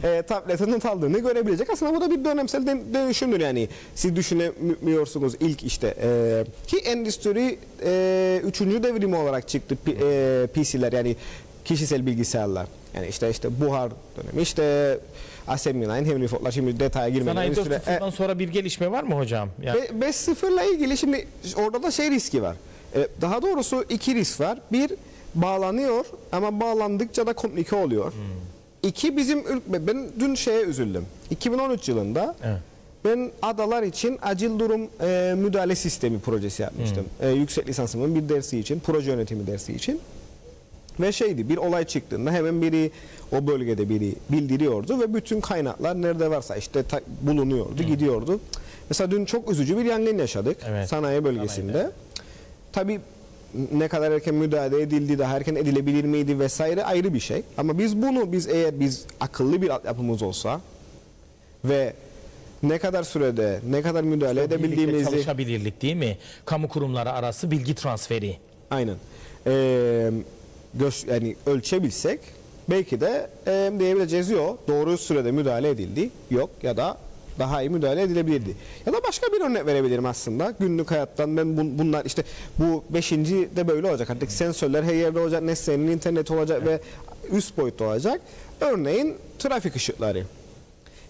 [SPEAKER 2] e, tabletin not aldığını görebilecek. Aslında bu da bir dönemsel dön- dönüşümdür yani. Siz düşünemiyorsunuz ilk işte e, ki endüstri e, üçüncü devrimi olarak çıktı e, PC'ler yani kişisel bilgisayarlar. Yani işte işte buhar dönemi işte assembly line, Henry Ford'lar şimdi detaya girmeden
[SPEAKER 1] Sanayi
[SPEAKER 2] endüstri-
[SPEAKER 1] 4.0'dan sonra bir gelişme var mı hocam? Yani,
[SPEAKER 2] Be- 5.0 ile ilgili şimdi orada da şey riski var. E, Daha doğrusu iki risk var. Bir bağlanıyor ama bağlandıkça da komplike oluyor.
[SPEAKER 1] Hmm.
[SPEAKER 2] İki bizim ül- ben dün şeye üzüldüm. 2013 yılında
[SPEAKER 1] Evet.
[SPEAKER 2] ben adalar için acil durum e, müdahale sistemi projesi yapmıştım.
[SPEAKER 1] Hmm.
[SPEAKER 2] E, yüksek lisansımın bir dersi için, proje yönetimi dersi için. Ve şeydi bir olay çıktığında hemen biri o bölgede biri bildiriyordu ve bütün kaynaklar nerede varsa işte ta- bulunuyordu, gidiyordu. Mesela dün çok üzücü bir yangın yaşadık
[SPEAKER 1] Evet.
[SPEAKER 2] sanayi bölgesinde.
[SPEAKER 1] Sanayide.
[SPEAKER 2] Tabii ne kadar erken müdahale edildi, daha erken edilebilir miydi vesaire ayrı bir şey. Ama biz bunu biz eğer biz akıllı bir altyapımız olsa ve ne kadar sürede ne kadar müdahale
[SPEAKER 1] birlikte
[SPEAKER 2] edebildiğimizi
[SPEAKER 1] çalışabilirlik değil mi? Kamu kurumları arası bilgi transferi.
[SPEAKER 2] Aynen. Ee, göz, yani ölçebilsek belki de e, diyebileceğiz yok. Doğru sürede müdahale edildi. Yok ya da daha iyi müdahale edilebilirdi. Ya da başka bir örnek verebilirim aslında. Günlük hayattan ben bun- bunlar işte bu beşinci de böyle olacak. Artık sensörler her yerde olacak. Nesnenin internet olacak ve üst boyutta olacak. Örneğin trafik ışıkları.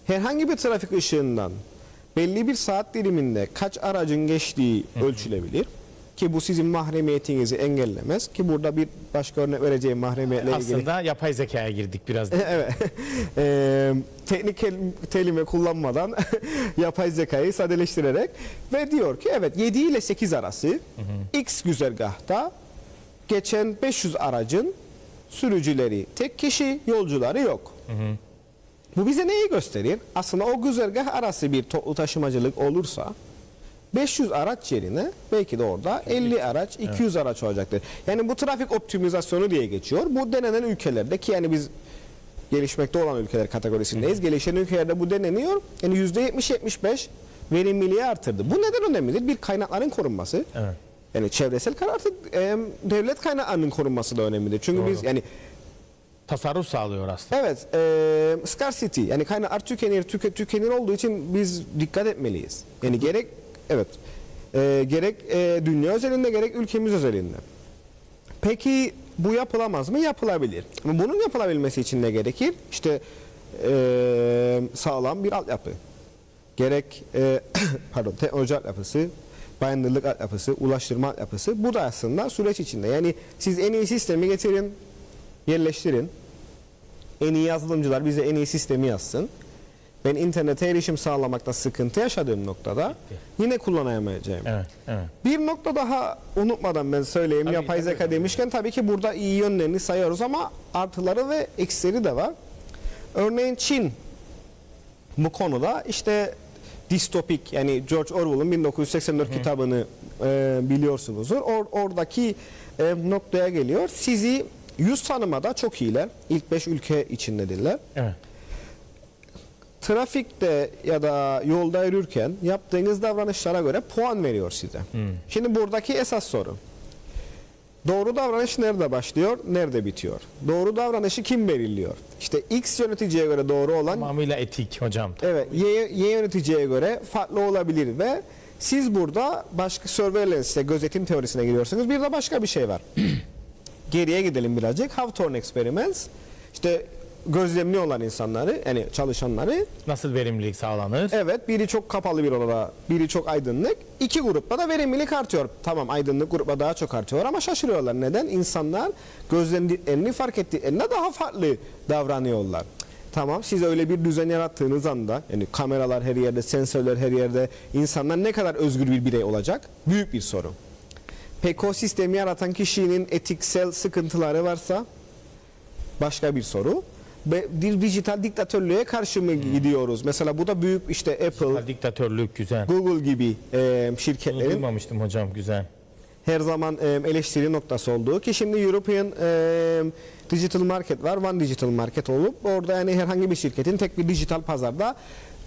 [SPEAKER 2] Herhangi bir trafik ışığından belli bir saat diliminde kaç aracın geçtiği ölçülebilir. Ki bu sizin mahremiyetinizi engellemez. Ki burada bir başka örnek vereceğim mahremiyetle ilgili.
[SPEAKER 1] Aslında yapay zekaya girdik biraz.
[SPEAKER 2] evet. Eee, teknik kel- kelime kullanmadan yapay zekayı sadeleştirerek ve diyor ki evet 7 ile 8 arası X güzergahta geçen 500 aracın sürücüleri tek kişi, yolcuları yok. Bu bize neyi gösterir? Aslında o güzergah arası bir toplu taşımacılık olursa 500 araç yerine belki de orada 50 araç, 200 araç olacaktır. Yani bu trafik optimizasyonu diye geçiyor. Bu denenen ülkelerde ki yani biz gelişmekte olan ülkeler kategorisindeyiz. Gelişen ülkelerde bu deneniyor. Yani %70-75 verimliliği artırdı. Bu neden önemlidir? Bir kaynakların korunması.
[SPEAKER 1] Evet.
[SPEAKER 2] Yani çevresel karar e, devlet kaynaklarının korunması da önemlidir. Çünkü
[SPEAKER 1] Doğru.
[SPEAKER 2] biz yani
[SPEAKER 1] Tasarruf sağlıyor aslında.
[SPEAKER 2] Evet, e, scarcity yani kaynaklar tükenir, tüke, tükenir olduğu için biz dikkat etmeliyiz. Yani gerek evet E, gerek e, dünya özelinde gerek ülkemiz özelinde. Peki bu yapılamaz mı? Yapılabilir. Bunun yapılabilmesi için ne gerekir? İşte e, sağlam bir altyapı. Gerek e, pardon teknoloji altyapısı, bayındırlık altyapısı, ulaştırma altyapısı. Bu da aslında süreç içinde. Yani siz en iyi sistemi getirin, yerleştirin. En iyi yazılımcılar bize en iyi sistemi yazsın. Ben internete erişim sağlamakta sıkıntı yaşadığım noktada yine kullanamayacağım.
[SPEAKER 1] Evet, evet.
[SPEAKER 2] Bir nokta daha unutmadan ben söyleyeyim.
[SPEAKER 1] Tabii,
[SPEAKER 2] Yapay
[SPEAKER 1] tabii,
[SPEAKER 2] zeka
[SPEAKER 1] tabii.
[SPEAKER 2] demişken tabii ki burada iyi yönlerini sayıyoruz ama artıları ve eksileri de var. Örneğin Çin bu konuda işte distopik yani George Orwell'ın 1984 kitabını e, biliyorsunuzdur. Or- oradaki e, noktaya geliyor. Sizi yüz tanımada çok iyiler. İlk 5 ülke içindedirler.
[SPEAKER 1] Evet.
[SPEAKER 2] Trafikte ya da yolda yürürken yaptığınız davranışlara göre puan veriyor size. Şimdi buradaki esas soru. Doğru davranış nerede başlıyor, nerede bitiyor? Doğru davranışı kim belirliyor? İşte X yöneticiye göre doğru olan
[SPEAKER 1] Tamamıyla etik hocam.
[SPEAKER 2] Evet, Y, Y yöneticiye göre farklı olabilir ve siz burada başka surveillance, gözetim teorisine giriyorsunuz. Bir de başka bir şey var. Geriye gidelim birazcık. Hawthorne experiments. İşte gözlemliyorlar insanları, yani çalışanları.
[SPEAKER 1] Nasıl verimlilik sağlanır?
[SPEAKER 2] Evet, biri çok kapalı bir odada, biri çok aydınlık. İki grupta da verimlilik artıyor. Tamam, aydınlık grupta daha çok artıyor ama şaşırıyorlar. Neden? İnsanlar gözlemlediklerini fark ettiklerinde daha farklı davranıyorlar. Tamam, siz öyle bir düzen yarattığınız anda, yani kameralar her yerde, sensörler her yerde, insanlar ne kadar özgür bir birey olacak? Büyük bir soru. Peki o sistemi yaratan kişinin etiksel sıkıntıları varsa başka bir soru. Bir dijital diktatörlüğe karşı mı gidiyoruz? Mesela bu da büyük işte Apple,
[SPEAKER 1] Diktatörlük güzel.
[SPEAKER 2] Google gibi e,
[SPEAKER 1] Bunu
[SPEAKER 2] şirketlerin
[SPEAKER 1] duymamıştım hocam güzel.
[SPEAKER 2] her zaman e, eleştiri noktası olduğu ki şimdi European e, Digital Market var, One Digital Market olup orada yani herhangi bir şirketin tek bir dijital pazarda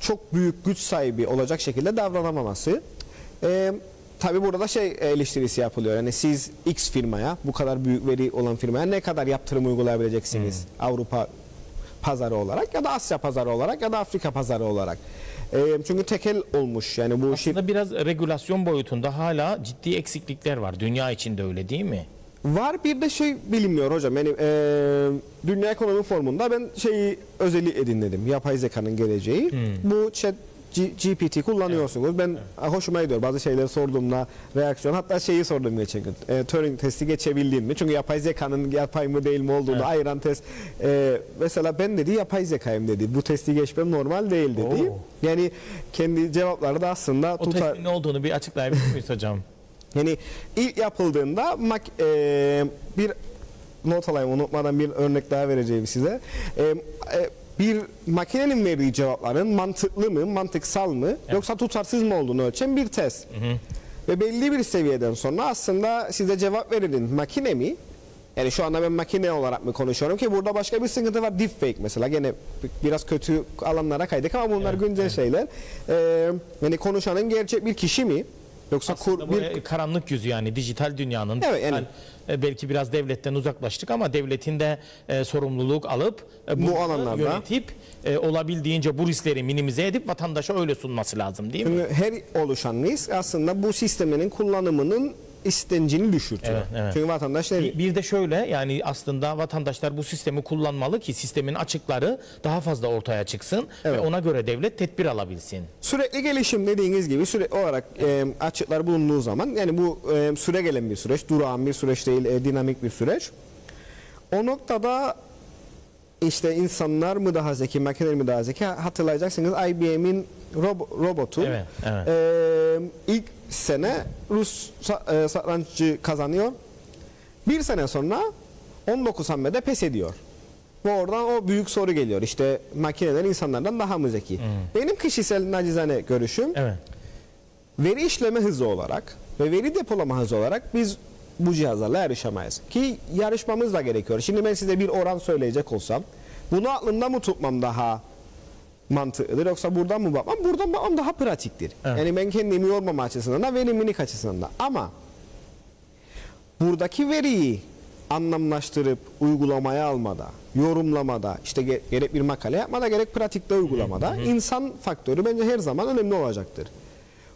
[SPEAKER 2] çok büyük güç sahibi olacak şekilde davranamaması. E, Tabi burada da şey eleştirisi yapılıyor. Yani siz X firmaya, bu kadar büyük veri olan firmaya ne kadar yaptırım uygulayabileceksiniz Avrupa pazarı olarak ya da Asya pazarı olarak ya da Afrika pazarı olarak. E, çünkü tekel olmuş yani bu şir-
[SPEAKER 1] Aslında biraz regülasyon boyutunda hala ciddi eksiklikler var. Dünya içinde öyle değil mi?
[SPEAKER 2] Var bir de şey bilinmiyor hocam. Yani e, Dünya Ekonomi Forumu'nda ben şeyi özellik edinledim. Yapay zekanın geleceği. Bu chat GPT kullanıyorsunuz. Ben hoşuma gidiyor. Bazı şeyleri sorduğumda reaksiyon. Hatta şeyi sordum geçen gün. E, Turing testi geçebildin mi? Çünkü yapay zekanın yapay mı değil mi olduğunu ayıran test. E, mesela ben dedi yapay zekayım dedi. Bu testi geçmem normal değil dedi.
[SPEAKER 1] Oo.
[SPEAKER 2] Yani kendi cevapları da aslında
[SPEAKER 1] O
[SPEAKER 2] tutar.
[SPEAKER 1] testin ne olduğunu bir açıklayabilir miyiz hocam?
[SPEAKER 2] Yani ilk yapıldığında mak- e, bir not alayım unutmadan bir örnek daha vereceğim size. E, e, bir makinenin verdiği cevapların mantıklı mı, mantıksal mı yoksa tutarsız mı olduğunu ölçen bir test. Ve belli bir seviyeden sonra aslında size cevap verenin makine mi? Yani şu anda ben makine olarak mı konuşuyorum ki burada başka bir sıkıntı var deepfake mesela gene biraz kötü alanlara kaydık ama bunlar güncel şeyler. E, yani konuşanın gerçek bir kişi mi? Yoksa kur,
[SPEAKER 1] Aslında
[SPEAKER 2] bir
[SPEAKER 1] e, karanlık yüzü yani dijital dünyanın.
[SPEAKER 2] Evet, yani-
[SPEAKER 1] e, belki biraz devletten uzaklaştık ama devletin de e, sorumluluk alıp e,
[SPEAKER 2] Bu alanlarda.
[SPEAKER 1] yönetip e, olabildiğince bu riskleri minimize edip vatandaşa öyle sunması lazım değil mi?
[SPEAKER 2] Her oluşan risk aslında bu sisteminin kullanımının istencini düşürtüyor.
[SPEAKER 1] Evet, evet.
[SPEAKER 2] Çünkü vatandaş ne?
[SPEAKER 1] Bir bir de şöyle yani aslında vatandaşlar bu sistemi kullanmalı ki sistemin açıkları daha fazla ortaya çıksın
[SPEAKER 2] Evet.
[SPEAKER 1] ve ona göre devlet tedbir alabilsin.
[SPEAKER 2] Sürekli gelişim dediğiniz gibi sürekli olarak e, açıklar bulunduğu zaman yani bu e, süre gelen bir süreç, durağan bir süreç değil, e, dinamik bir süreç. O noktada işte insanlar mı daha zeki, makineler mi daha zeki? Hatırlayacaksınız IBM'in rob- robotu
[SPEAKER 1] Evet, evet.
[SPEAKER 2] e, ilk sene Rus e, satranççı kazanıyor. Bir sene sonra 19 hamlede pes ediyor. Ve oradan o büyük soru geliyor. İşte makineler insanlardan daha mı zeki? Benim kişisel nacizane görüşüm
[SPEAKER 1] Evet.
[SPEAKER 2] veri işleme hızı olarak ve veri depolama hızı olarak biz bu cihazlarla yarışamayız. Ki yarışmamız da gerekiyor. Şimdi ben size bir oran söyleyecek olsam bunu aklımda mı tutmam daha mantıklıdır yoksa buradan mı bakmam? Buradan bakmam daha pratiktir.
[SPEAKER 1] Evet.
[SPEAKER 2] Yani ben kendimi yormama açısından da verimlilik açısından da. Ama buradaki veriyi anlamlaştırıp uygulamaya almada, yorumlamada, işte ge- gerek bir makale yapmada gerek pratikte uygulamada insan faktörü bence her zaman önemli olacaktır.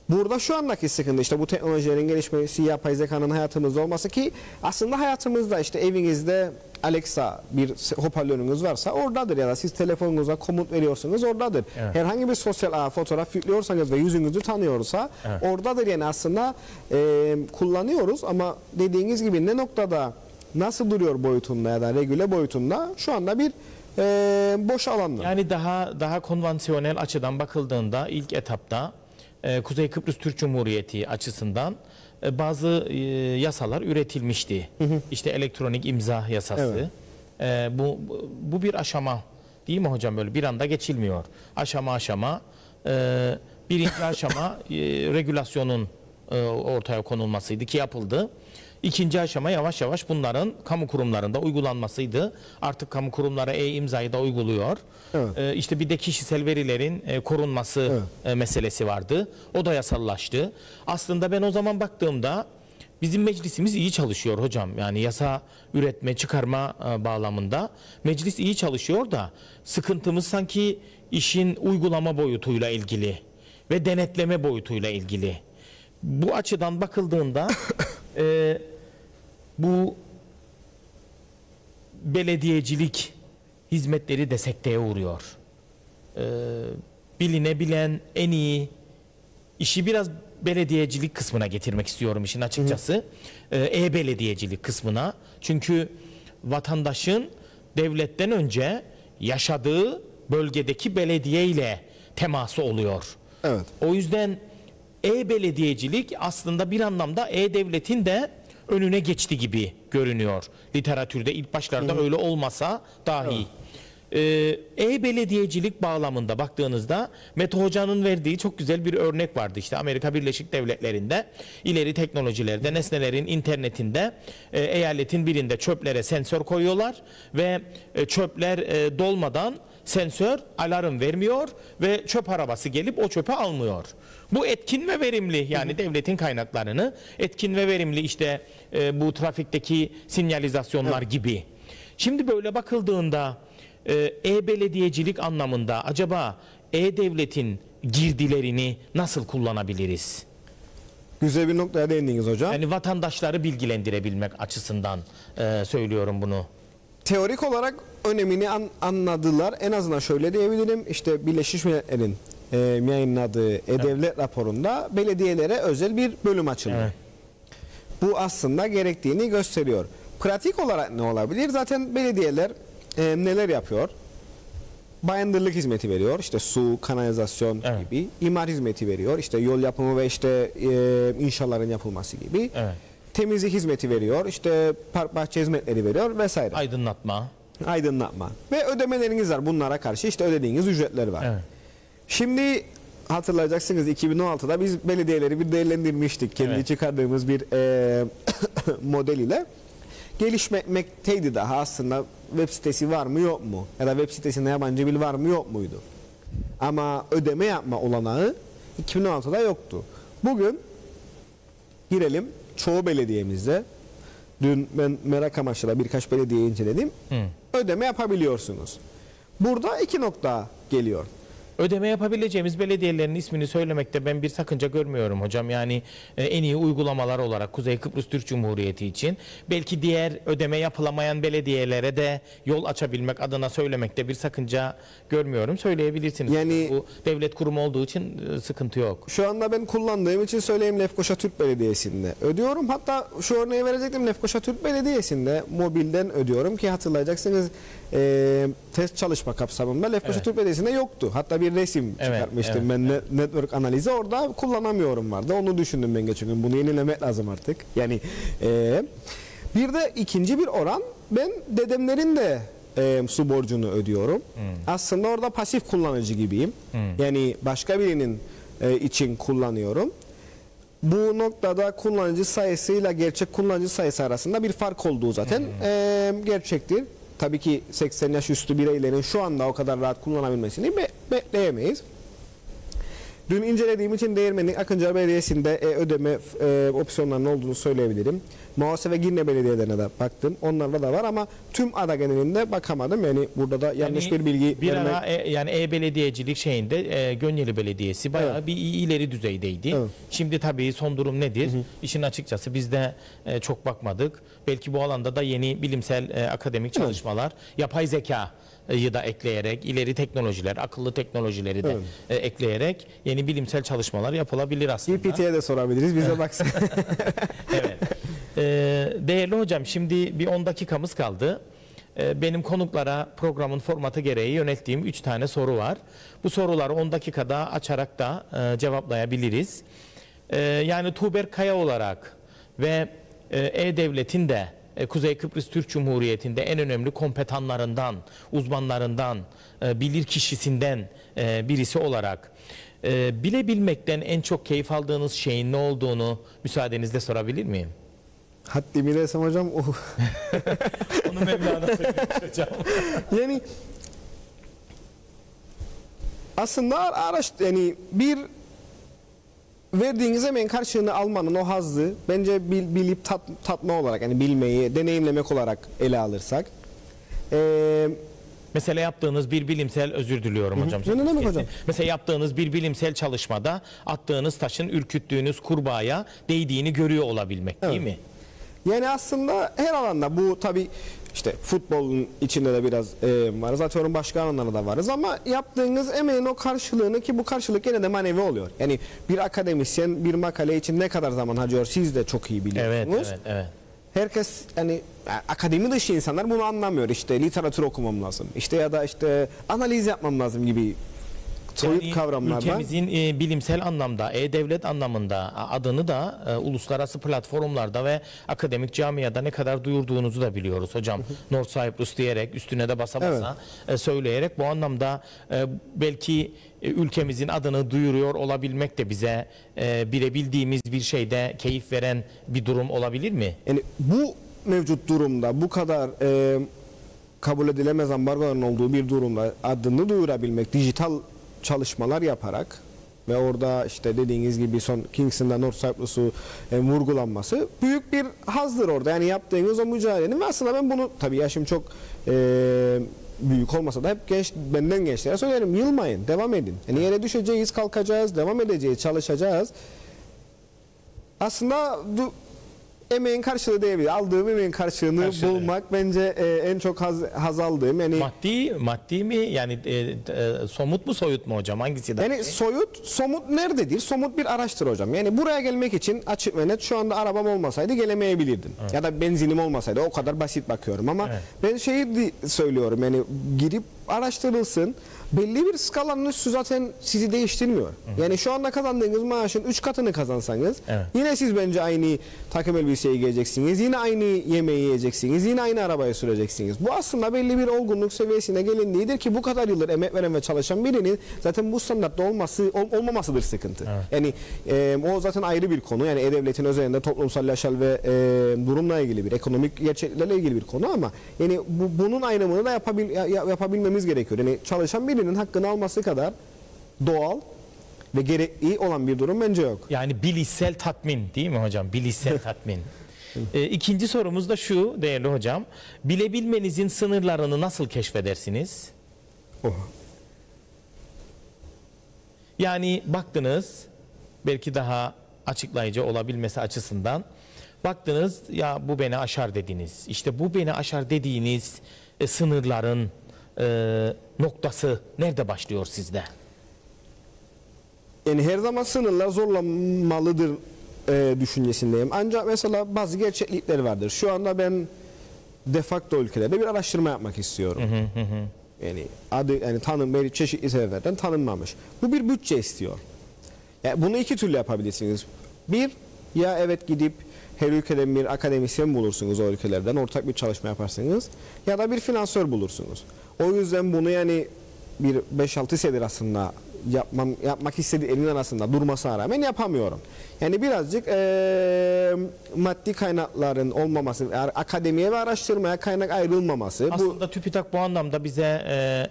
[SPEAKER 2] Burada şu andaki sıkıntı işte bu teknolojilerin gelişmesi, yapay zekanın hayatımızda olması ki aslında hayatımızda işte evinizde Alexa bir hoparlörünüz varsa oradadır ya da siz telefonunuza komut veriyorsanız oradadır.
[SPEAKER 1] Evet.
[SPEAKER 2] Herhangi bir sosyal ağ fotoğraf yüklüyorsanız ve yüzünüzü tanıyorsa
[SPEAKER 1] Evet.
[SPEAKER 2] oradadır yani aslında e, kullanıyoruz ama dediğiniz gibi ne noktada nasıl duruyor boyutunda ya da regüle boyutunda şu anda bir e, boş alanda.
[SPEAKER 1] Yani daha daha konvansiyonel açıdan bakıldığında ilk etapta Kuzey Kıbrıs Türk Cumhuriyeti açısından e, bazı e, yasalar üretilmişti. İşte elektronik imza yasası. E, bu bu- bir aşama değil mi hocam böyle bir anda geçilmiyor. Aşama aşama e, birinci aşama e, regülasyonun e, ortaya konulmasıydı ki yapıldı. İkinci aşama yavaş yavaş bunların kamu kurumlarında uygulanmasıydı. Artık kamu kurumları e-imzayı da uyguluyor.
[SPEAKER 2] Evet.
[SPEAKER 1] Ee, işte bir de kişisel verilerin e, korunması e, meselesi vardı. O da yasallaştı. Aslında ben o zaman baktığımda bizim meclisimiz iyi çalışıyor hocam. Yani yasa üretme, çıkarma e, bağlamında meclis iyi çalışıyor da sıkıntımız sanki işin uygulama boyutuyla ilgili ve denetleme boyutuyla ilgili. Bu açıdan bakıldığında e, bu belediyecilik hizmetleri de sekteye uğruyor. Ee, bilinebilen en iyi işi biraz belediyecilik kısmına getirmek istiyorum işin açıkçası. Ee, E-belediyecilik kısmına. Çünkü vatandaşın devletten önce yaşadığı bölgedeki belediye ile teması oluyor.
[SPEAKER 2] Evet.
[SPEAKER 1] O yüzden e-belediyecilik aslında bir anlamda e-devletin de önüne geçti gibi görünüyor. Literatürde ilk başlarda öyle olmasa dahi. Ee, E-belediyecilik bağlamında baktığınızda Mete Hoca'nın verdiği çok güzel bir örnek vardı. İşte Amerika Birleşik Devletleri'nde ileri teknolojilerde nesnelerin internetinde e, eyaletin birinde çöplere sensör koyuyorlar ve e, çöpler e, dolmadan sensör alarm vermiyor ve çöp arabası gelip o çöpe almıyor. Bu etkin ve verimli yani devletin kaynaklarını etkin ve verimli işte e, bu trafikteki sinyalizasyonlar gibi. Şimdi böyle bakıldığında e, e-belediyecilik anlamında acaba e-devletin girdilerini nasıl kullanabiliriz?
[SPEAKER 2] Güzel bir noktaya değindiniz hocam.
[SPEAKER 1] Yani vatandaşları bilgilendirebilmek açısından e, söylüyorum bunu.
[SPEAKER 2] Teorik olarak önemini an- anladılar. En azından şöyle diyebilirim. İşte Birleşmiş Milletler'in e, yayınladığı E-Devlet raporunda belediyelere özel bir bölüm açıldı.
[SPEAKER 1] Evet.
[SPEAKER 2] Bu aslında gerektiğini gösteriyor. Pratik olarak ne olabilir? Zaten belediyeler e, neler yapıyor? Bayındırlık hizmeti veriyor. İşte su, kanalizasyon
[SPEAKER 1] Evet.
[SPEAKER 2] gibi. imar hizmeti veriyor. İşte yol yapımı ve işte e, inşaların yapılması gibi.
[SPEAKER 1] Evet.
[SPEAKER 2] Temizlik hizmeti veriyor. İşte park bahçe hizmetleri veriyor vesaire.
[SPEAKER 1] Aydınlatma.
[SPEAKER 2] Aydınlatma. Ve ödemeleriniz var. Bunlara karşı işte ödediğiniz ücretler var.
[SPEAKER 1] Evet.
[SPEAKER 2] Şimdi hatırlayacaksınız 2016'da biz belediyeleri bir değerlendirmiştik. Kendi
[SPEAKER 1] Evet.
[SPEAKER 2] çıkardığımız bir e, model ile. Gelişmekteydi daha aslında web sitesi var mı yok mu? Ya da web sitesinde yabancı bil var mı yok muydu? Ama ödeme yapma olanağı 2016'da yoktu. Bugün girelim çoğu belediyemizde dün ben merak amaçlı birkaç belediye inceledim. Ödeme yapabiliyorsunuz. Burada iki nokta geliyor.
[SPEAKER 1] Ödeme yapabileceğimiz belediyelerin ismini söylemekte ben bir sakınca görmüyorum hocam. Yani e, en iyi uygulamalar olarak Kuzey Kıbrıs Türk Cumhuriyeti için belki diğer ödeme yapılamayan belediyelere de yol açabilmek adına söylemekte bir sakınca görmüyorum. Söyleyebilirsiniz.
[SPEAKER 2] Yani-
[SPEAKER 1] bu devlet kurumu olduğu için e, sıkıntı yok.
[SPEAKER 2] Şu anda ben kullandığım için söyleyeyim Lefkoşa Türk Belediyesi'nde ödüyorum. Hatta şu örneği verecektim Lefkoşa Türk Belediyesi'nde mobilden ödüyorum ki hatırlayacaksınız e, test çalışma kapsamında Lefkoşa
[SPEAKER 1] Evet.
[SPEAKER 2] Türk Belediyesi'nde yoktu. Hatta bir resim
[SPEAKER 1] Evet,
[SPEAKER 2] çıkartmıştım
[SPEAKER 1] evet,
[SPEAKER 2] ben ne- network analizi orada kullanamıyorum vardı. Onu düşündüm ben geçen gün. Bunu yenilemek lazım artık. Yani e, bir de ikinci bir oran ben dedemlerin de e, su borcunu ödüyorum. Aslında orada pasif kullanıcı gibiyim. Yani başka birinin e, için kullanıyorum. Bu noktada kullanıcı sayısıyla gerçek kullanıcı sayısı arasında bir fark olduğu zaten e, gerçektir. Tabii ki 80 yaş üstü bireylerin şu anda o kadar rahat kullanabilmesini be-. Dün incelediğim için Değirmenlik Akıncı Belediyesi'nde e, ödeme e, opsiyonlarının olduğunu söyleyebilirim. Muhasebe Girne Belediyelerine de baktım. Onlarda da var ama tüm ada genelinde bakamadım. Yani burada da yanlış
[SPEAKER 1] Yani
[SPEAKER 2] bir bilgi
[SPEAKER 1] bir
[SPEAKER 2] vermek-
[SPEAKER 1] ara e, yani e-belediyecilik şeyinde e, Gönyeli Belediyesi bayağı
[SPEAKER 2] Evet.
[SPEAKER 1] bir ileri düzeydeydi.
[SPEAKER 2] Evet.
[SPEAKER 1] Şimdi tabii son durum nedir? İşin açıkçası biz de e, çok bakmadık. Belki bu alanda da yeni bilimsel e, akademik çalışmalar, yapay zeka da ekleyerek, ileri teknolojiler, akıllı teknolojileri de
[SPEAKER 2] Evet.
[SPEAKER 1] e, ekleyerek yeni bilimsel çalışmalar yapılabilir aslında.
[SPEAKER 2] GPT'ye de sorabiliriz. Bize baksın.
[SPEAKER 1] Evet. Ee, değerli hocam şimdi bir 10 dakikamız kaldı. Benim konuklara programın formatı gereği yönelttiğim 3 tane soru var. Bu soruları 10 dakikada açarak da e, cevaplayabiliriz. Yani Tuğber Kaya olarak ve e, E-Devlet'in de e, Kuzey Kıbrıs Türk Cumhuriyeti'nde en önemli kompetanlarından, uzmanlarından, e, bilir kişisinden e, birisi olarak e, bilebilmekten en çok keyif aldığınız şeyin ne olduğunu müsaadenizle sorabilir miyim?
[SPEAKER 2] Haddimi desem hocam. oh.
[SPEAKER 1] Onu Mevlana hocam.
[SPEAKER 2] Yani aslında araç yani bir verdiğiniz emeğin karşılığını almanın o hazzı bence bil- bilip tat, tatma olarak yani bilmeyi deneyimlemek olarak ele alırsak eee
[SPEAKER 1] Mesela yaptığınız bir bilimsel özür diliyorum hocam.
[SPEAKER 2] Ne demek hocam?
[SPEAKER 1] Mesela yaptığınız bir bilimsel çalışmada attığınız taşın ürküttüğünüz kurbağaya değdiğini görüyor olabilmek değil mi?
[SPEAKER 2] Yani aslında her alanda bu tabi işte futbolun içinde de biraz e, varız. Atıyorum başka alanlarda da varız ama yaptığınız emeğin o karşılığını ki bu karşılık gene de manevi oluyor. Yani bir akademisyen bir makale için ne kadar zaman harcıyor siz de çok iyi biliyorsunuz.
[SPEAKER 1] Evet, evet, evet.
[SPEAKER 2] Herkes hani ya, akademi dışı insanlar bunu anlamıyor. İşte literatür okumam lazım. İşte ya da işte analiz yapmam lazım gibi soyut
[SPEAKER 1] Yani
[SPEAKER 2] kavramlardan.
[SPEAKER 1] Ülkemizin e, bilimsel anlamda, e-devlet anlamında adını da e, uluslararası platformlarda ve akademik camiada ne kadar duyurduğunuzu da biliyoruz hocam. North Cyprus diyerek, üstüne de basa basa e, söyleyerek bu anlamda e, belki e, ülkemizin adını duyuruyor olabilmek de bize e, bilebildiğimiz bir şeyde keyif veren bir durum olabilir mi?
[SPEAKER 2] Yani bu mevcut durumda bu kadar e, kabul edilemez ambargoların olduğu bir durumda adını duyurabilmek, dijital çalışmalar yaparak ve orada işte dediğiniz gibi son Kingston'da North Cyprus'u e, vurgulanması büyük bir hazdır orada. Yani yaptığınız o mücadelenin ve aslında ben bunu tabii yaşım çok e, büyük olmasa da hep genç benden gençlere söylerim yılmayın devam edin. Yani yere düşeceğiz kalkacağız devam edeceğiz çalışacağız aslında emeğin karşılığı diyebilir. Aldığım emeğin karşılığını
[SPEAKER 1] Karşılığı.
[SPEAKER 2] bulmak bence e, en çok haz, haz aldığım. Yani
[SPEAKER 1] Maddi maddi mi yani e, e, somut mu soyut mu hocam hangisi daha?
[SPEAKER 2] yani soyut, somut nerededir? Somut bir araçtır hocam. Yani buraya gelmek için açık ve net şu anda arabam olmasaydı gelemeyebilirdim. Ya da benzinim olmasaydı o kadar basit bakıyorum ama
[SPEAKER 1] Evet.
[SPEAKER 2] ben şeyi söylüyorum yani girip araştırılsın. Belli bir skalanın üstü zaten sizi değiştirmiyor. Yani şu anda kazandığınız maaşın 3 katını kazansanız
[SPEAKER 1] Evet.
[SPEAKER 2] yine siz bence aynı takım elbiseyi giyeceksiniz. Yine aynı yemeği yiyeceksiniz. Yine aynı arabayı süreceksiniz. Bu aslında belli bir olgunluk seviyesine gelindiğidir ki bu kadar yıldır emek veren ve çalışan birinin zaten bu standartta olması ol- olmamasıdır sıkıntı. Yani e, o zaten ayrı bir konu. Yani e-devletin özelinde toplumsal yaşal ve e, durumla ilgili bir ekonomik gerçeklerle ilgili bir konu ama yani bu, bunun ayrımını da yapabil, ya- ya- yapabilmemiz gerekiyor. Yani çalışan birinin hakkını alması kadar doğal ve gerekli olan bir durum bence yok.
[SPEAKER 1] Yani bilişsel tatmin değil mi hocam? Bilişsel tatmin. Ee, ikinci sorumuz da şu değerli hocam. Bilebilmenizin sınırlarını nasıl keşfedersiniz?
[SPEAKER 2] Oh.
[SPEAKER 1] Yani baktınız belki daha açıklayıcı olabilmesi açısından baktınız ya bu beni aşar dediniz. İşte bu beni aşar dediğiniz e, sınırların e, noktası nerede başlıyor sizde?
[SPEAKER 2] Yani her zaman sınırlar zorlanmalıdır e, düşüncesindeyim. Ancak mesela bazı gerçeklikler vardır. Şu anda ben de facto ülkelerde bir araştırma yapmak istiyorum. Yani adı yani tanım belli çeşitli sebeplerden tanınmamış. Bu bir bütçe istiyor. Yani bunu iki türlü yapabilirsiniz. Bir ya evet gidip her ülkeden bir akademisyen bulursunuz o ülkelerden ortak bir çalışma yaparsınız ya da bir finansör bulursunuz. O yüzden bunu yani bir 5-6 senedir aslında yapmam yapmak istediğimin arasında durmasına rağmen yapamıyorum. Yani birazcık eee, maddi kaynakların olmaması, akademiye ve araştırmaya kaynak ayrılmaması bu
[SPEAKER 1] Aslında TÜBİTAK bu anlamda bize e,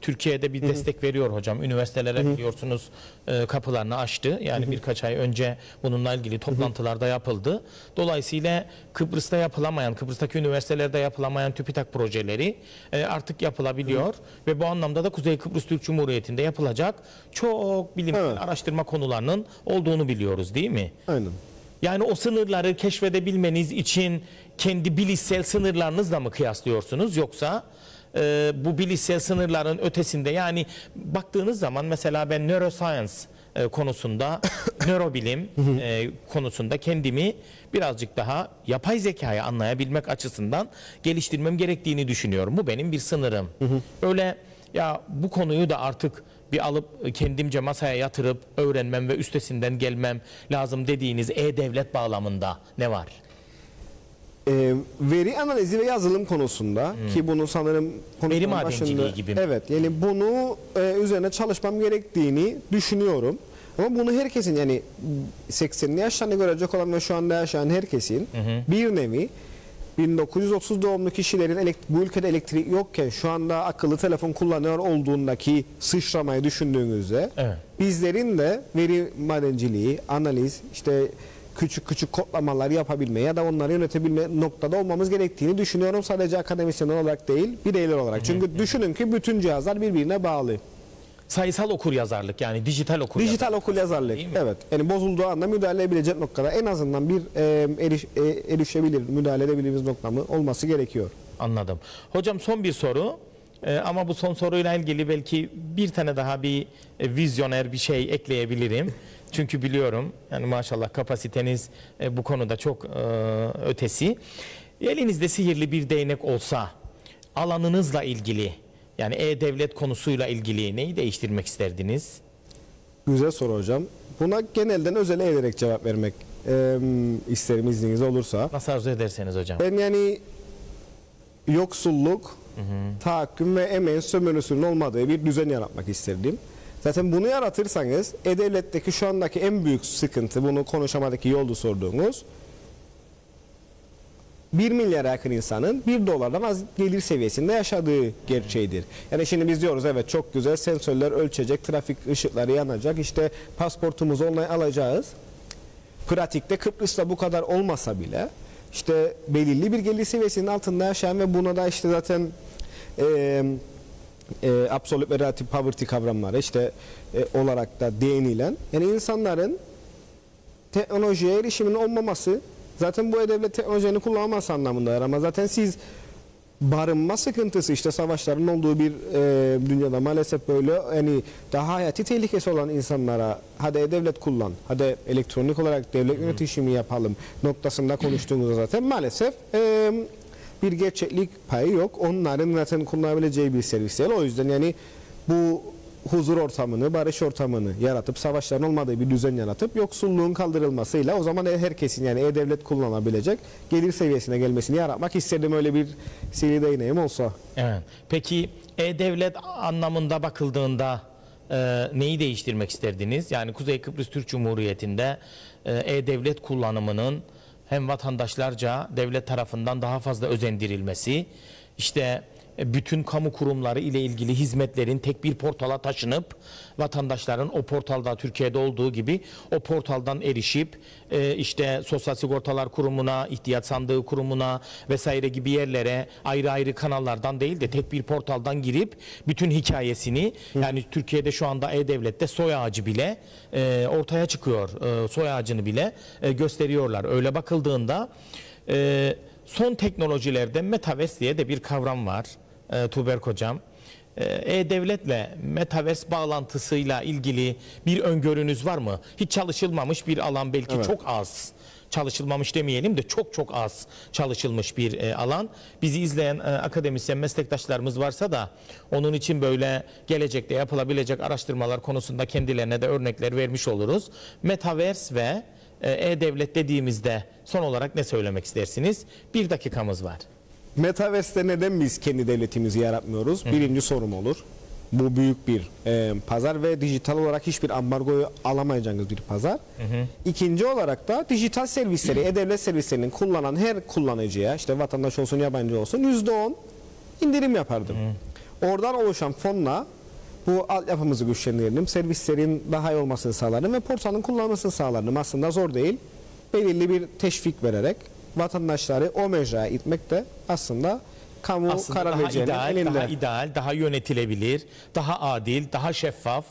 [SPEAKER 1] Türkiye'de bir destek veriyor hocam. Üniversitelere biliyorsunuz e, kapılarını açtı. Yani birkaç ay önce bununla ilgili toplantılar da yapıldı. Dolayısıyla Kıbrıs'ta yapılamayan, Kıbrıs'taki üniversitelerde yapılamayan TÜBİTAK projeleri e, artık yapılabiliyor ve bu anlamda da Kuzey Kıbrıs Türk Cumhuriyeti'nde yapılacak çok bilimsel
[SPEAKER 2] Evet.
[SPEAKER 1] araştırma konularının olduğunu biliyoruz değil mi?
[SPEAKER 2] Aynen.
[SPEAKER 1] Yani o sınırları keşfedebilmeniz için kendi bilişsel sınırlarınızla mı kıyaslıyorsunuz yoksa e, bu bilişsel sınırların ötesinde yani baktığınız zaman mesela ben neuroscience e, konusunda nörobilim e, konusunda kendimi birazcık daha yapay zekayı anlayabilmek açısından geliştirmem gerektiğini düşünüyorum. Bu benim bir sınırım. Öyle ya bu konuyu da artık bir alıp kendimce masaya yatırıp öğrenmem ve üstesinden gelmem lazım dediğiniz e-devlet bağlamında ne var?
[SPEAKER 2] Ee, veri analizi ve yazılım konusunda ki bunu sanırım konuşmanın
[SPEAKER 1] Veri
[SPEAKER 2] başında-
[SPEAKER 1] gibi mi?
[SPEAKER 2] Evet yani bunu e, üzerine çalışmam gerektiğini düşünüyorum. Ama bunu herkesin yani 80'li yaşlarını görecek olan ve şu anda yaşayan herkesin bir nevi 1930 doğumlu kişilerin bu ülkede elektrik yokken şu anda akıllı telefon kullanıyor olduğundaki sıçramayı düşündüğünüzde
[SPEAKER 1] Evet.
[SPEAKER 2] bizlerin de veri madenciliği, analiz, işte küçük küçük kodlamalar yapabilme ya da onları yönetebilme noktada olmamız gerektiğini düşünüyorum. Sadece akademisyen olarak değil, bireyler olarak. Çünkü düşünün ki bütün cihazlar birbirine bağlı.
[SPEAKER 1] Sayısal okur yazarlık yani dijital okur
[SPEAKER 2] Dijital okul yazarlık.
[SPEAKER 1] Değil mi?
[SPEAKER 2] Evet. Yani bozulduğu anda müdahale edebilecek noktada en azından bir e, eriş, e, erişebilir, müdahale edebiliriz noktamı olması gerekiyor.
[SPEAKER 1] Anladım. Hocam son bir soru. Ee, ama bu son soruyla ilgili belki bir tane daha bir e, vizyoner bir şey ekleyebilirim. Çünkü biliyorum yani maşallah kapasiteniz e, bu konuda çok e, ötesi. Elinizde sihirli bir değnek olsa alanınızla ilgili yani e-devlet konusuyla ilgili neyi değiştirmek isterdiniz?
[SPEAKER 2] Güzel soru hocam. Buna genelden özele ederek cevap vermek e, isterim izniniz olursa.
[SPEAKER 1] Nasıl arzu ederseniz hocam.
[SPEAKER 2] Ben yani yoksulluk, tahakküm ve emeğin sömürüsünün olmadığı bir düzen yaratmak isterdim. Zaten bunu yaratırsanız E-Devlet'teki şu andaki en büyük sıkıntı bunu konuşamadık iyi oldu sorduğunuz 1 milyara yakın insanın 1 dolardan az gelir seviyesinde yaşadığı gerçeğidir. Yani şimdi biz diyoruz evet çok güzel sensörler ölçecek, trafik ışıkları yanacak, işte pasportumuzu onunla alacağız. Pratikte Kıbrıs'ta bu kadar olmasa bile işte belirli bir gelir seviyesinin altında yaşayan ve buna da işte zaten eee e, absolute ve relative poverty kavramları işte e, olarak da değinilen yani insanların teknolojiye erişimin olmaması zaten bu devlet teknolojini kullanması anlamındadır ama zaten siz barınma sıkıntısı işte savaşların olduğu bir e, dünyada maalesef böyle yani daha hayati tehlikesi olan insanlara hadi e-devlet kullan hadi elektronik olarak devlet yönetişimi yapalım noktasında konuştuğumuzda zaten maalesef e, bir gerçeklik payı yok. Onların zaten kullanabileceği bir servis değil. O yüzden yani bu huzur ortamını, barış ortamını yaratıp savaşların olmadığı bir düzen yaratıp yoksulluğun kaldırılmasıyla o zaman herkesin yani e-devlet kullanabilecek gelir seviyesine gelmesini yaratmak istedim öyle bir sivri değneğim olsa.
[SPEAKER 1] Evet. Peki e-devlet anlamında bakıldığında e, neyi değiştirmek isterdiniz? Yani Kuzey Kıbrıs Türk Cumhuriyeti'nde e, e-devlet kullanımının hem vatandaşlarca devlet tarafından daha fazla özendirilmesi, işte bütün kamu kurumları ile ilgili hizmetlerin tek bir portala taşınıp vatandaşların o portalda Türkiye'de olduğu gibi o portaldan erişip e, işte Sosyal Sigortalar Kurumu'na, ihtiyaç sandığı kurumuna vesaire gibi yerlere ayrı ayrı kanallardan değil de tek bir portaldan girip bütün hikayesini yani Türkiye'de şu anda E-Devlet'te soy ağacı bile e, ortaya çıkıyor. E, soy ağacını bile e, gösteriyorlar. Öyle bakıldığında e, son teknolojilerde Metaverse diye de bir kavram var. E, Tuberk Hocam. E, E-Devlet'le Metaverse bağlantısıyla ilgili bir öngörünüz var mı? Hiç çalışılmamış bir alan belki
[SPEAKER 2] Evet.
[SPEAKER 1] çok az çalışılmamış demeyelim de çok çok az çalışılmış bir e, alan. Bizi izleyen e, akademisyen meslektaşlarımız varsa da onun için böyle gelecekte yapılabilecek araştırmalar konusunda kendilerine de örnekler vermiş oluruz. Metaverse ve e, e-devlet dediğimizde son olarak ne söylemek istersiniz? Bir dakikamız var.
[SPEAKER 2] Metaverse'te neden biz kendi devletimizi yaratmıyoruz? Birinci sorum olur. Bu büyük bir e, pazar ve dijital olarak hiçbir ambargoyu alamayacağınız bir pazar. İkinci olarak da dijital servisleri, e-devlet servislerinin kullanan her kullanıcıya, işte vatandaş olsun yabancı olsun %10 indirim yapardım. Oradan oluşan fonla bu altyapımızı güçlendirelim, servislerin daha iyi olmasını sağlarım ve portalın kullanmasını sağlarım. Aslında zor değil. Belirli bir teşvik vererek vatandaşları o mecraya itmek de aslında kamu
[SPEAKER 1] aslında
[SPEAKER 2] karar
[SPEAKER 1] daha ideal,
[SPEAKER 2] elinde.
[SPEAKER 1] daha ideal, daha yönetilebilir, daha adil, daha şeffaf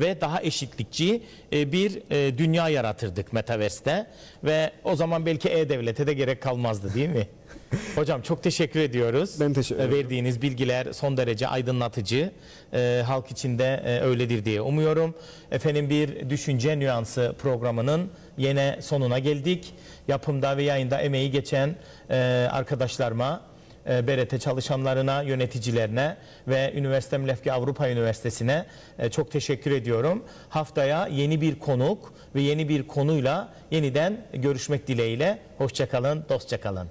[SPEAKER 1] ve daha eşitlikçi e, bir e, dünya yaratırdık Metaverse'te ve o zaman belki e-devlete de gerek kalmazdı değil mi? Hocam çok teşekkür ediyoruz.
[SPEAKER 2] Ben teşekkür ederim.
[SPEAKER 1] Verdiğiniz bilgiler son derece aydınlatıcı. E, halk içinde e, öyledir diye umuyorum. Efendim bir düşünce nüansı programının yine sonuna geldik. Yapımda ve yayında emeği geçen e, arkadaşlarıma e, BRT çalışanlarına, yöneticilerine ve Üniversite Mlefki Avrupa Üniversitesi'ne e, çok teşekkür ediyorum. Haftaya yeni bir konuk ve yeni bir konuyla yeniden görüşmek dileğiyle. Hoşçakalın, dostça kalın.